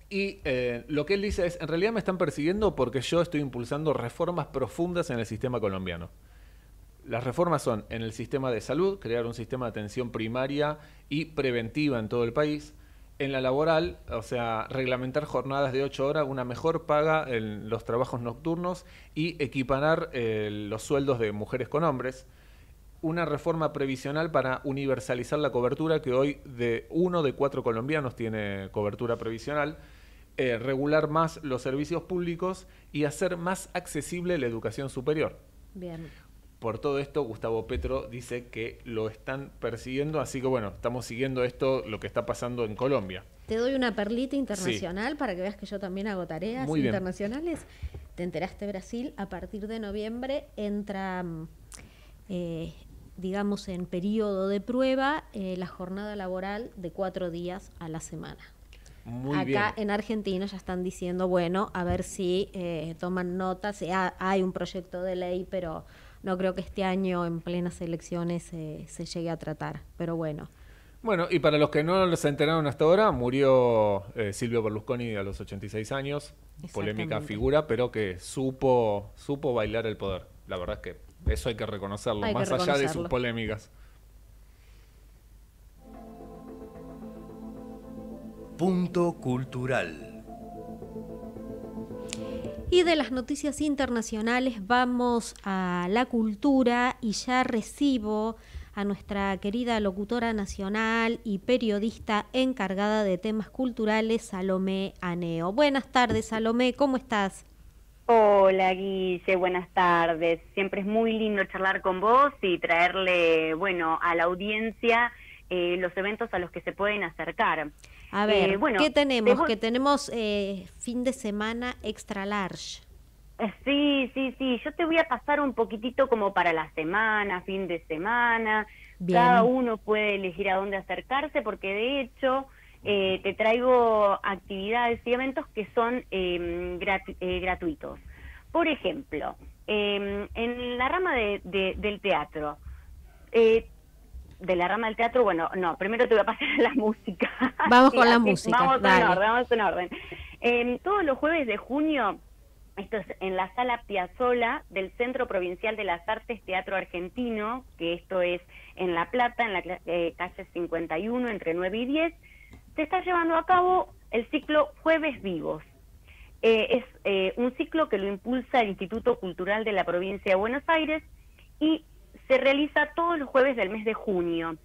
Y eh, lo que él dice es, en realidad me están persiguiendo porque yo estoy impulsando reformas profundas en el sistema colombiano. Las reformas son en el sistema de salud, crear un sistema de atención primaria y preventiva en todo el país, en la laboral, o sea, reglamentar jornadas de 8 horas, una mejor paga en los trabajos nocturnos y equiparar eh, los sueldos de mujeres con hombres. Una reforma previsional para universalizar la cobertura, que hoy de uno de cuatro colombianos tiene cobertura previsional. Eh, regular más los servicios públicos y hacer más accesible la educación superior. Bien. Por todo esto, Gustavo Petro dice que lo están persiguiendo, así que bueno, estamos siguiendo esto, lo que está pasando en Colombia. Te doy una perlita internacional para que veas que yo también hago tareas internacionales. Te enteraste, Brasil, a partir de noviembre entra, mm, eh, digamos, en periodo de prueba eh, la jornada laboral de cuatro días a la semana. Muy Acá en Argentina ya están diciendo, bueno, a ver si eh, toman nota, si hay un proyecto de ley, pero no creo que este año en plenas elecciones se llegue a tratar, pero bueno. Bueno, y para los que no se enteraron hasta ahora, murió eh, Silvio Berlusconi a los 86 años, polémica figura, pero que supo, supo bailar el poder. La verdad es que eso hay que reconocerlo, más allá de sus polémicas. Punto cultural. Y de las noticias internacionales vamos a la cultura y ya recibo a nuestra querida locutora nacional y periodista encargada de temas culturales, Salomé Aneo. Buenas tardes, Salomé, ¿cómo estás? Hola Guille, buenas tardes. Siempre es muy lindo charlar con vos y traerle, bueno, a la audiencia eh, los eventos a los que se pueden acercar. A ver, eh, ¿qué tenemos? Que tenemos eh, fin de semana extra large. Eh, sí, sí, sí. Yo te voy a pasar un poquitito como para la semana, fin de semana. Cada uno puede elegir a dónde acercarse porque de hecho te traigo actividades y eventos que son em, gratuitos. Por ejemplo, em, en la rama de, del teatro, de la rama del teatro, bueno, no, primero te voy a pasar a la música. Vamos con la música. Vamos en orden, vamos en orden. Eh, todos los jueves de junio, esto es en la sala Piazzola del Centro Provincial de las Artes Teatro Argentino, que esto es en La Plata, en la eh, calle 51, entre 9 y 10, se está llevando a cabo el ciclo Jueves Vivos. Eh, es eh, un ciclo que lo impulsa el Instituto Cultural de la Provincia de Buenos Aires y se realiza todos los jueves del mes de junio.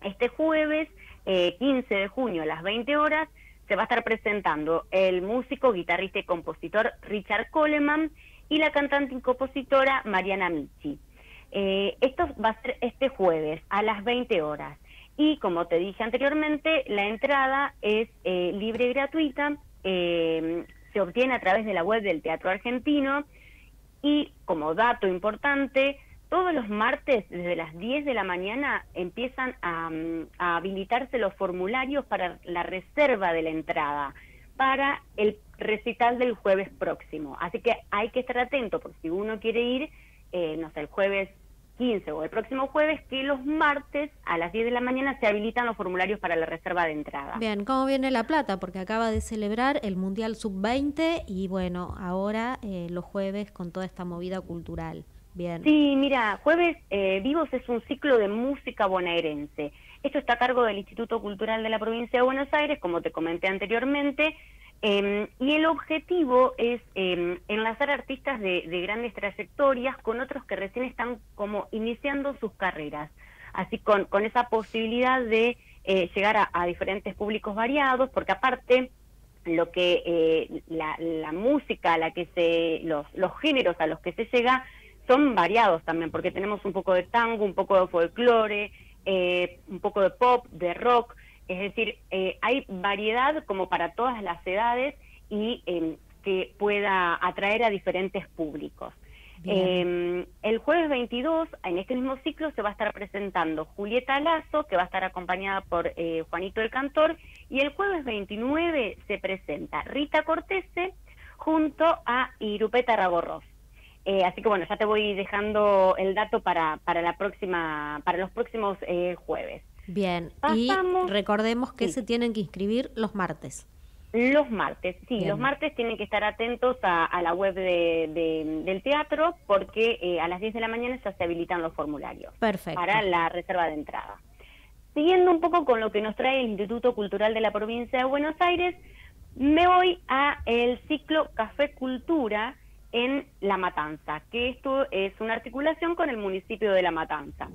Este jueves, 15 de junio a las 20 horas, se va a estar presentando el músico, guitarrista y compositor Richard Coleman y la cantante y compositora Mariana Michi. Eh, esto va a ser este jueves a las 20 horas. Y como te dije anteriormente, la entrada es eh, libre y gratuita, eh, se obtiene a través de la web del Teatro Argentino y como dato importante, todos los martes desde las 10 de la mañana empiezan a, habilitarse los formularios para la reserva de la entrada para el recital del jueves próximo. Así que hay que estar atento porque si uno quiere ir, eh, no sé, el jueves 15 o el próximo jueves, que los martes a las 10 de la mañana se habilitan los formularios para la reserva de entrada. Bien, ¿cómo viene La Plata? Porque acaba de celebrar el Mundial Sub-20 y bueno, ahora eh, los jueves con toda esta movida cultural. Sí, mira, Jueves eh, Vivos es un ciclo de música bonaerense. Esto está a cargo del Instituto Cultural de la Provincia de Buenos Aires, como te comenté anteriormente, em, y el objetivo es em, enlazar artistas de, grandes trayectorias con otros que recién están como iniciando sus carreras, así con, con esa posibilidad de eh, llegar a, diferentes públicos variados, porque aparte lo que eh, la, la, música a la que se los, los géneros a los que se llega son variados también, porque tenemos un poco de tango, un poco de folclore, eh, un poco de pop, de rock, es decir, eh, hay variedad como para todas las edades y em, que pueda atraer a diferentes públicos. Em, el jueves 22, en este mismo ciclo, se va a estar presentando Julieta Lazo, que va a estar acompañada por eh, Juanito el Cantor, y el jueves 29 se presenta Rita Cortese junto a Irupeta Ragorros. Eh, así que bueno, ya te voy dejando el dato para, para la próxima, para los próximos eh, jueves. Bien, y recordemos que se tienen que inscribir los martes. Los martes, sí, los martes tienen que estar atentos a, la web de, del teatro porque eh, a las 10 de la mañana ya se habilitan los formularios Perfecto. para la reserva de entrada. Siguiendo un poco con lo que nos trae el Instituto Cultural de la Provincia de Buenos Aires, me voy a el ciclo Café Cultura, en La Matanza, que esto es una articulación con el municipio de La Matanza.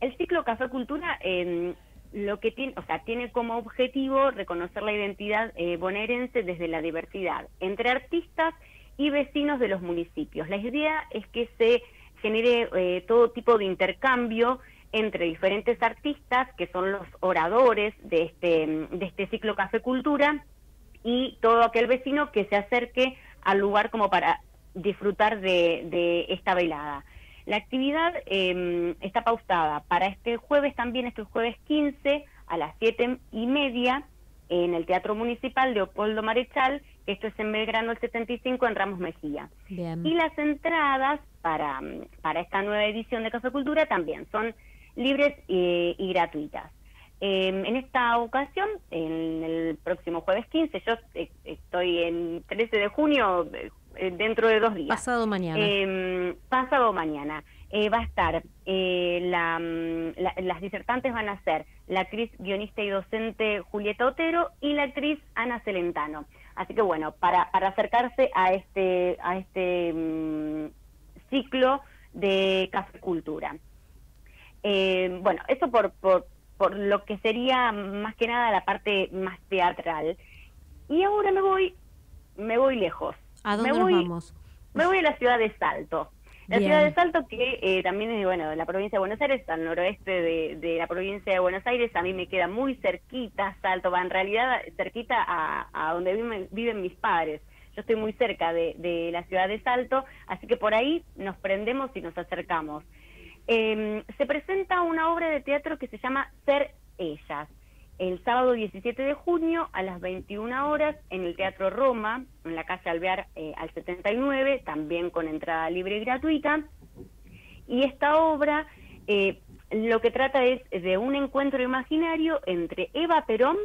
El ciclo Café Cultura em, lo que tiene, o sea, tiene como objetivo reconocer la identidad eh, bonaerense desde la diversidad entre artistas y vecinos de los municipios. La idea es que se genere eh, todo tipo de intercambio entre diferentes artistas que son los oradores de este, de este ciclo Café Cultura y todo aquel vecino que se acerque al lugar como para disfrutar de, esta velada. La actividad em, está pausada para este jueves también, este jueves 15 a las siete y media en el Teatro Municipal de Opoldo Marechal, esto es en Belgrano el 75 en Ramos Mejía. Y las entradas para, para esta nueva edición de Café Cultura también son libres y, gratuitas. Em, en esta ocasión, en el próximo jueves 15, yo eh, estoy en 13 de junio, eh, dentro de dos días. Pasado mañana. Em, pasado mañana. Eh, va a estar, eh, mm, la, las disertantes van a ser la actriz, guionista y docente Julieta Otero y la actriz Ana Celentano. Así que bueno, para, para acercarse a este, a este mm, ciclo de Café Cultura. bueno, eso por, por, por lo que sería más que nada la parte más teatral. Y ahora me voy, me voy lejos. ¿A dónde me voy, vamos? Me voy a la ciudad de Salto. La ciudad de Salto, que eh, también es, bueno, de la provincia de Buenos Aires, al noroeste de, la provincia de Buenos Aires, a mí me queda muy cerquita Salto, va en realidad cerquita a, donde viven, viven, mis padres. Yo estoy muy cerca de, la ciudad de Salto, así que por ahí nos prendemos y nos acercamos. Em, se presenta una obra de teatro que se llama Ser Ellas el sábado 17 de junio a las 21 horas en el Teatro Roma, en la calle Alvear eh, al 79, también con entrada libre y gratuita. Y esta obra eh, lo que trata es de un encuentro imaginario entre Eva Perón,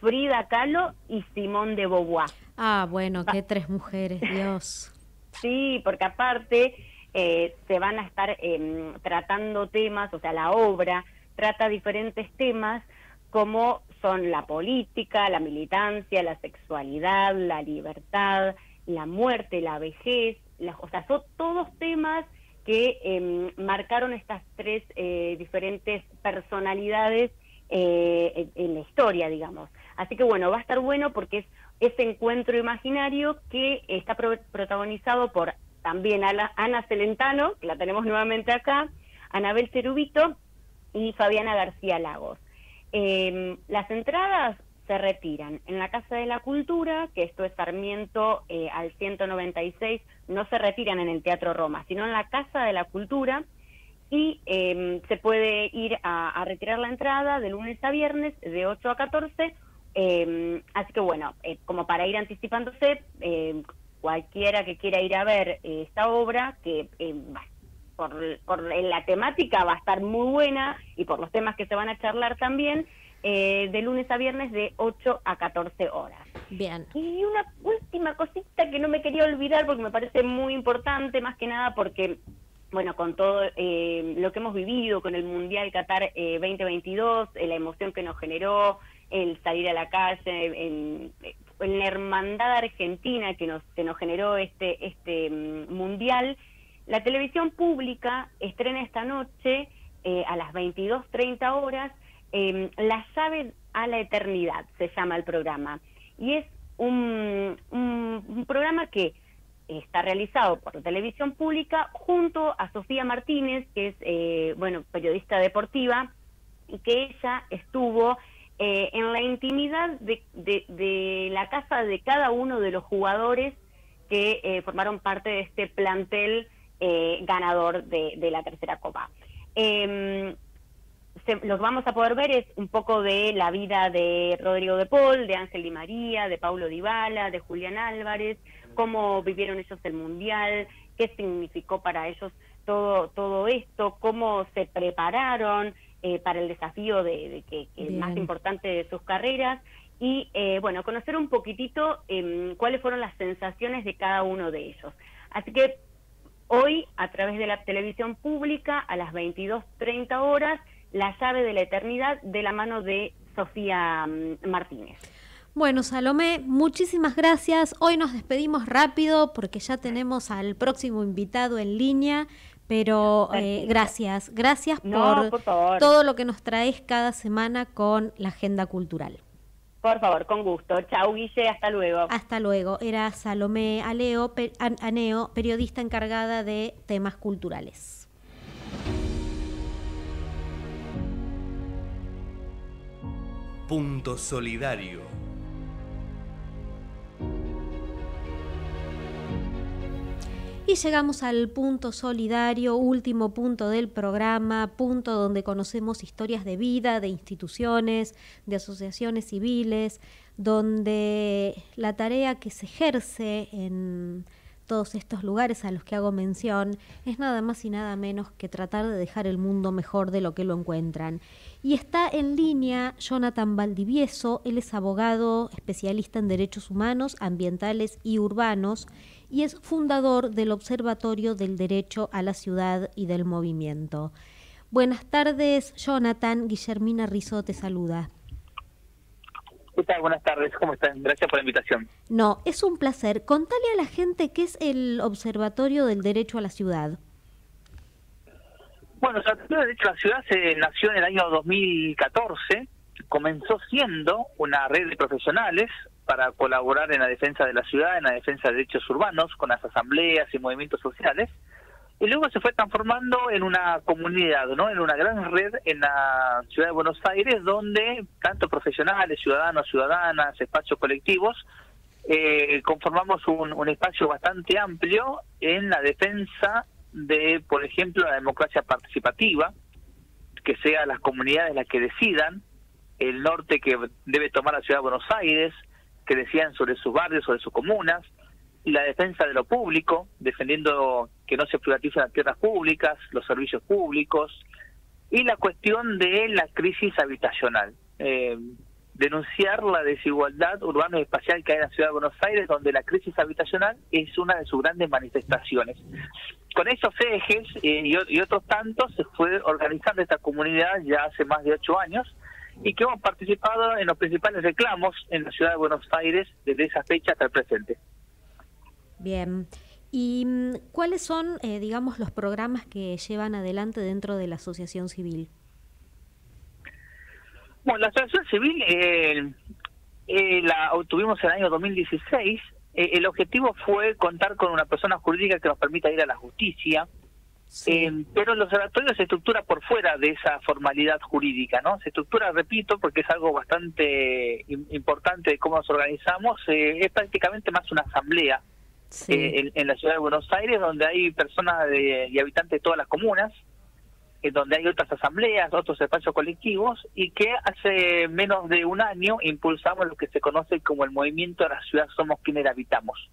Frida Kahlo y Simón de Beauvoir. Ah, bueno, qué tres mujeres, Dios. sí, porque aparte eh, se van a estar em, tratando temas, o sea, la obra trata diferentes temas como son la política, la militancia, la sexualidad, la libertad la muerte, la vejez, o sea, son todos temas que em, marcaron estas tres eh, diferentes personalidades eh, en, la historia, digamos. Así que bueno, va a estar bueno porque es ese encuentro imaginario que está protagonizado por también Ana Celentano, que la tenemos nuevamente acá, Anabel Cerubito y Fabiana García Lagos. Em, las entradas se retiran en la Casa de la Cultura, que esto es Sarmiento eh, al 196, no se retiran en el Teatro Roma, sino en la Casa de la Cultura y em, se puede ir a, retirar la entrada de lunes a viernes de 8 a 14. Em, así que bueno, eh, como para ir anticipándose, cualquiera que quiera ir a ver eh, esta obra, que por, por la temática va a estar muy buena y por los temas que se van a charlar también, eh, de lunes a viernes de 8 a 14 horas. Bien. Y una última cosita que no me quería olvidar porque me parece muy importante, más que nada porque, bueno, con todo eh, lo que hemos vivido con el Mundial Qatar 2022, eh, la emoción que nos generó, el salir a la calle, en, la hermandad argentina que nos, que nos generó este, este mm, Mundial, la televisión pública estrena esta noche a las 22.30 horas eh, La llave a la eternidad se llama el programa. Y es un, un, programa que está realizado por la televisión pública junto a Sofía Martínez, que es, eh, bueno, periodista deportiva, y que ella estuvo eh, en la intimidad de, de, la casa de cada uno de los jugadores que eh, formaron parte de este plantel ganador de, de, la tercera copa. Em, los vamos a poder ver es un poco de la vida de Rodrigo de Paul, de Ángel Di María, de Paulo Dybala, de Julián Álvarez, cómo vivieron ellos el Mundial, qué significó para ellos todo, todo esto, cómo se prepararon eh, para el desafío de, que, más importante de sus carreras y eh, bueno, conocer un poquitito em, cuáles fueron las sensaciones de cada uno de ellos. Así que hoy, a través de la televisión pública, a las 22.30 horas, la llave de la eternidad de la mano de Sofía mm, Martínez. Bueno, Salomé, muchísimas gracias. Hoy nos despedimos rápido porque ya tenemos al próximo invitado en línea, pero eh, gracias, gracias por, todo lo que nos traes cada semana con la agenda cultural. Por favor, con gusto. Chau, Guille, hasta luego. Hasta luego. Era Salomé Aleo, Aneo, periodista encargada de temas culturales. Punto Solidario. Y llegamos al punto solidario, último punto del programa, punto donde conocemos historias de vida, de instituciones, de asociaciones civiles, donde la tarea que se ejerce en todos estos lugares a los que hago mención es nada más y nada menos que tratar de dejar el mundo mejor de lo que lo encuentran. Y está en línea Jonathan Valdivieso, él es abogado especialista en derechos humanos, ambientales y urbanos y es fundador del Observatorio del Derecho a la Ciudad y del Movimiento. Buenas tardes, Jonathan. Guillermina Rizzo te saluda. ¿Qué tal? Buenas tardes, ¿cómo están? Gracias por la invitación. No, es un placer. Contale a la gente qué es el Observatorio del Derecho a la Ciudad. Bueno, el Observatorio del Derecho a la Ciudad se nació en el año 2014, comenzó siendo una red de profesionales para colaborar en la defensa de la ciudad, en la defensa de derechos urbanos, con las asambleas y movimientos sociales, y luego se fue transformando en una comunidad, ¿no? En una gran red en la ciudad de Buenos Aires, donde tanto profesionales, ciudadanos, ciudadanas, espacios colectivos, eh, conformamos un, un espacio bastante amplio en la defensa de, por ejemplo, la democracia participativa, que sea las comunidades las que decidan, el norte que debe tomar la ciudad de Buenos Aires, que decidan sobre sus barrios, sobre sus comunas, la defensa de lo público, defendiendo que no se privaticen las tierras públicas, los servicios públicos, y la cuestión de la crisis habitacional. Eh, denunciar la desigualdad urbana y espacial que hay en la ciudad de Buenos Aires, donde la crisis habitacional es una de sus grandes manifestaciones. Con esos ejes eh, y, otros tantos se fue organizando esta comunidad ya hace más de ocho años y que hemos participado en los principales reclamos en la ciudad de Buenos Aires desde esa fecha hasta el presente. Bien. ¿Y mm, cuáles son, eh, digamos, los programas que llevan adelante dentro de la asociación civil? Bueno, la asociación civil eh, eh, la obtuvimos en el año 2016. el objetivo fue contar con una persona jurídica que nos permita ir a la justicia, pero el observatorio se estructura por fuera de esa formalidad jurídica, ¿no? Se estructura, repito, porque es algo bastante importante de cómo nos organizamos, es prácticamente más una asamblea eh, en, la ciudad de Buenos Aires, donde hay personas y habitantes de todas las comunas, donde hay otras asambleas, otros espacios colectivos, y que hace menos de un año impulsamos lo que se conoce como el movimiento de la ciudad Somos quienes habitamos,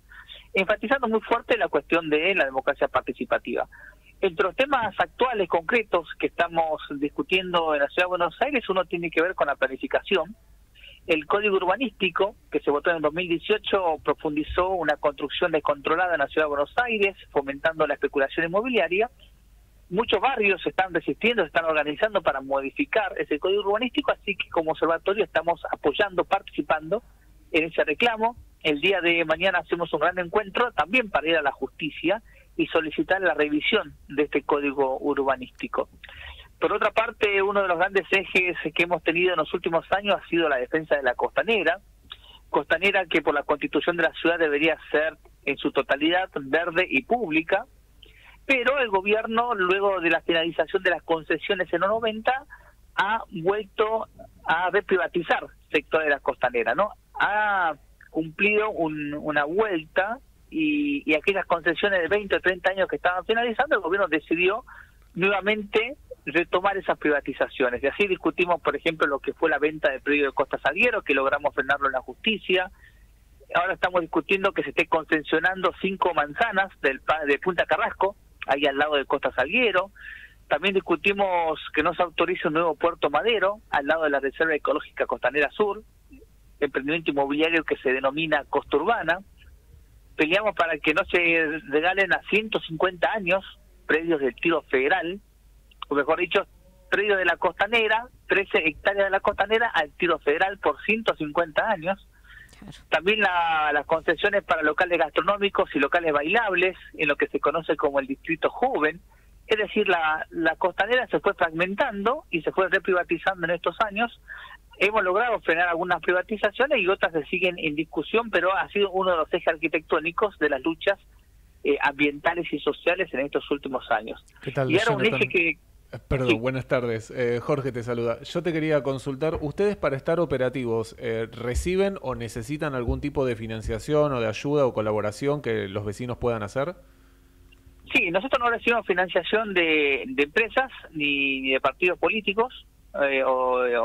enfatizando muy fuerte la cuestión de la democracia participativa. Entre los temas actuales, concretos, que estamos discutiendo en la ciudad de Buenos Aires, uno tiene que ver con la planificación, el código urbanístico, que se votó en 2018, profundizó una construcción descontrolada en la ciudad de Buenos Aires, fomentando la especulación inmobiliaria. Muchos barrios se están resistiendo, se están organizando para modificar ese código urbanístico, así que como observatorio estamos apoyando, participando en ese reclamo. El día de mañana hacemos un gran encuentro también para ir a la justicia y solicitar la revisión de este código urbanístico. Por otra parte, uno de los grandes ejes que hemos tenido en los últimos años ha sido la defensa de la costanera, costanera que por la constitución de la ciudad debería ser en su totalidad verde y pública, pero el gobierno, luego de la finalización de las concesiones en los 90, ha vuelto a reprivatizar sector de la costanera, ¿no? Ha cumplido una vuelta y, y aquellas concesiones de 20 o 30 años que estaban finalizando, el gobierno decidió nuevamente retomar esas privatizaciones. Y así discutimos, por ejemplo, lo que fue la venta del predio de Costa Salguero, que logramos frenarlo en la justicia. Ahora estamos discutiendo que se esté concesionando cinco manzanas del, de Punta Carrasco, ahí al lado de Costa Salguero. También discutimos que no se autorice un nuevo puerto madero al lado de la Reserva Ecológica Costanera Sur, emprendimiento inmobiliario que se denomina Costa Urbana. Peleamos para que no se regalen a 150 años predios del tiro federal, o mejor dicho, predio de la costanera, 13 hectáreas de la costanera al tiro federal por 150 años. También las concesiones para locales gastronómicos y locales bailables, en lo que se conoce como el distrito joven. Es decir, la, la costanera se fue fragmentando y se fue reprivatizando en estos años. Hemos logrado frenar algunas privatizaciones y otras se siguen en discusión, pero ha sido uno de los ejes arquitectónicos de las luchas eh, ambientales y sociales en estos últimos años. ¿Qué tal, y ahora un eje que eh, Perdón, buenas tardes. Eh, Jorge te saluda. Yo te quería consultar, ¿ustedes para estar operativos eh, reciben o necesitan algún tipo de financiación o de ayuda o colaboración que los vecinos puedan hacer? Sí, nosotros no recibimos financiación de, empresas ni, de partidos políticos o,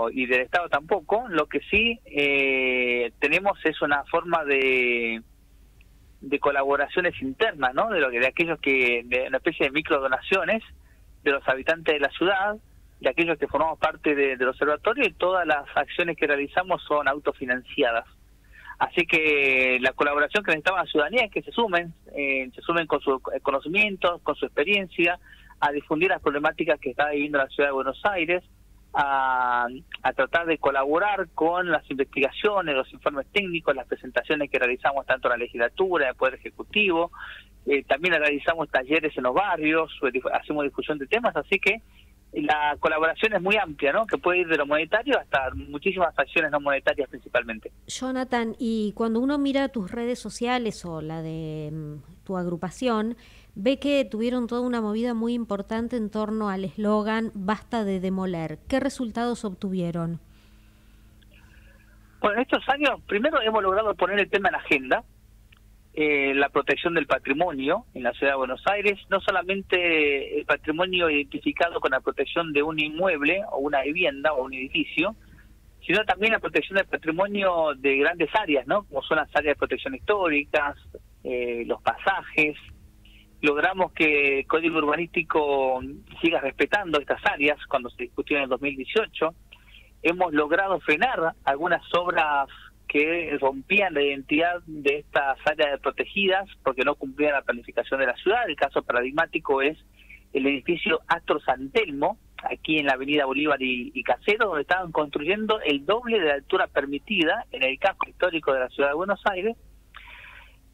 y del Estado tampoco. Lo que sí tenemos es una forma de, de colaboraciones internas, ¿no? De, lo, de aquellos que, de una especie de micro donaciones de los habitantes de la ciudad, de aquellos que formamos parte del observatorio y todas las acciones que realizamos son autofinanciadas. Así que la colaboración que necesitaba la ciudadanía es que se sumen, eh, se sumen con sus conocimientos, con su experiencia, a difundir las problemáticas que está viviendo la ciudad de Buenos Aires, a, a, tratar de colaborar con las investigaciones, los informes técnicos, las presentaciones que realizamos tanto en la legislatura, en el Poder Ejecutivo, eh, también realizamos talleres en los barrios, eh, hacemos difusión de temas, así que la colaboración es muy amplia, ¿no? Que puede ir de lo monetario hasta muchísimas acciones no monetarias principalmente. Jonathan, y cuando uno mira tus redes sociales o la de mm, tu agrupación, ve que tuvieron toda una movida muy importante en torno al eslogan Basta de demoler. ¿Qué resultados obtuvieron? Bueno, en estos años, primero hemos logrado poner el tema en agenda, eh, la protección del patrimonio en la ciudad de Buenos Aires, no solamente el patrimonio identificado con la protección de un inmueble o una vivienda o un edificio, sino también la protección del patrimonio de grandes áreas, ¿no? Como son las áreas de protección históricas, eh, los pasajes. Logramos que el Código Urbanístico siga respetando estas áreas cuando se discutió en el 2018. Hemos logrado frenar algunas obras que rompían la identidad de estas áreas protegidas porque no cumplían la planificación de la ciudad. El caso paradigmático es el edificio Astro San Telmo, aquí en la avenida Bolívar y, Casero, donde estaban construyendo el doble de la altura permitida en el casco histórico de la ciudad de Buenos Aires.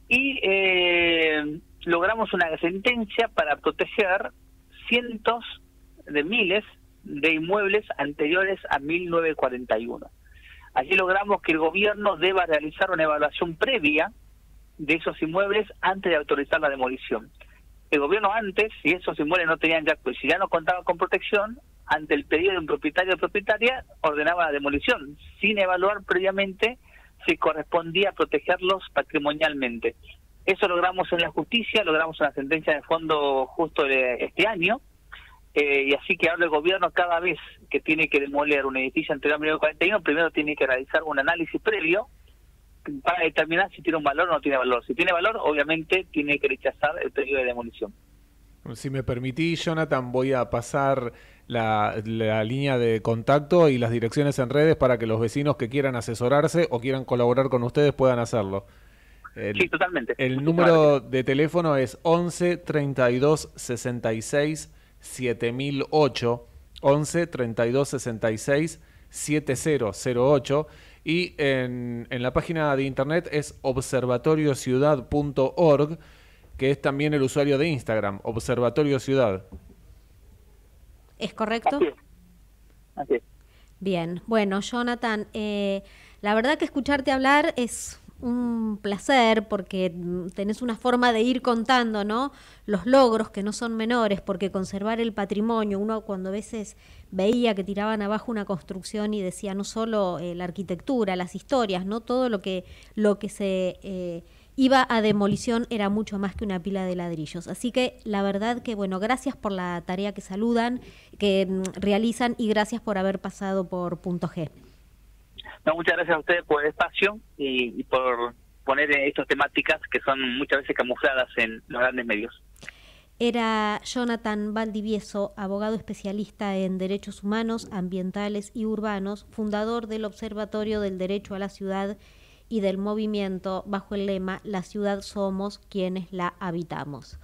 y eh, logramos una sentencia para proteger cientos de miles de inmuebles anteriores a 1941. Allí logramos que el gobierno deba realizar una evaluación previa de esos inmuebles antes de autorizar la demolición. El gobierno antes, si esos inmuebles no tenían ya, pues si ya no contaban con protección, ante el pedido de un propietario o propietaria, ordenaba la demolición, sin evaluar previamente si correspondía protegerlos patrimonialmente. Eso logramos en la justicia, logramos una sentencia de fondo justo de este año, eh, y así que ahora el gobierno cada vez que tiene que demoler un edificio anterior a 1941, primero tiene que realizar un análisis previo para determinar si tiene un valor o no tiene valor. Si tiene valor, obviamente tiene que rechazar el pedido de demolición. Si me permitís, Jonathan, voy a pasar la, línea de contacto y las direcciones en redes para que los vecinos que quieran asesorarse o quieran colaborar con ustedes puedan hacerlo. Sí, totalmente. El número de teléfono es 11 32 66 7008. 11 32 66 7008 y en, en la página de internet es observatoriociudad.org que es también el usuario de Instagram, Observatorio Ciudad. ¿Es correcto? Así Bien, bueno, Jonathan, eh, la verdad que escucharte hablar es un placer porque mm, tenés una forma de ir contando, ¿no? Los logros que no son menores, porque conservar el patrimonio, uno cuando a veces veía que tiraban abajo una construcción y decía no solo eh, la arquitectura, las historias, ¿no? Todo lo que, lo que se eh, iba a demolición era mucho más que una pila de ladrillos. Así que la verdad que, bueno, gracias por la tarea que saludan, que mm, realizan y gracias por haber pasado por Punto G. Muchas gracias a ustedes por el espacio y, por poner estas temáticas que son muchas veces camufladas en los grandes medios. Era Jonathan Valdivieso, abogado especialista en derechos humanos, ambientales y urbanos, fundador del Observatorio del Derecho a la Ciudad y del movimiento bajo el lema La ciudad somos quienes la habitamos.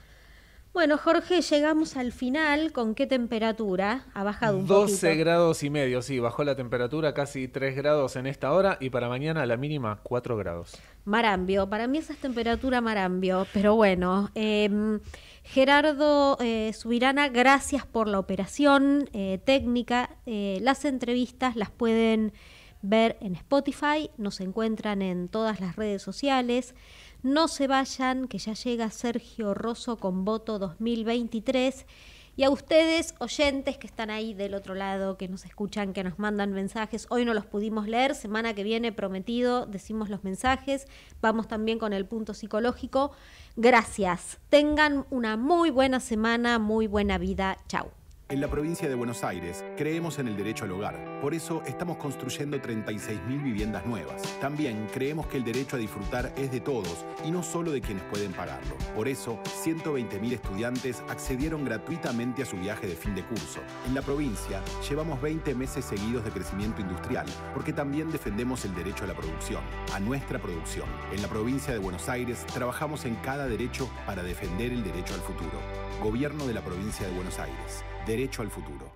Bueno, Jorge, llegamos al final. ¿Con qué temperatura? ¿Ha bajado un 12 grados y medio, sí, bajó la temperatura casi 3 grados en esta hora y para mañana la mínima 4 grados. Marambio, para mí esa es temperatura marambio, pero bueno. Em, Gerardo eh, Subirana, gracias por la operación eh, técnica. Eh, las entrevistas las pueden ver en Spotify, nos encuentran en todas las redes sociales. No se vayan, que ya llega Sergio Rosso con voto 2023. Y a ustedes, oyentes que están ahí del otro lado, que nos escuchan, que nos mandan mensajes, hoy no los pudimos leer, semana que viene prometido, decimos los mensajes, vamos también con el punto psicológico. Gracias, tengan una muy buena semana, muy buena vida, chao. En la provincia de Buenos Aires creemos en el derecho al hogar. Por eso estamos construyendo 36.000 viviendas nuevas. También creemos que el derecho a disfrutar es de todos y no solo de quienes pueden pagarlo. Por eso, 120.000 estudiantes accedieron gratuitamente a su viaje de fin de curso. En la provincia llevamos 20 meses seguidos de crecimiento industrial porque también defendemos el derecho a la producción, a nuestra producción. En la provincia de Buenos Aires trabajamos en cada derecho para defender el derecho al futuro. Gobierno de la provincia de Buenos Aires. Derecho al futuro.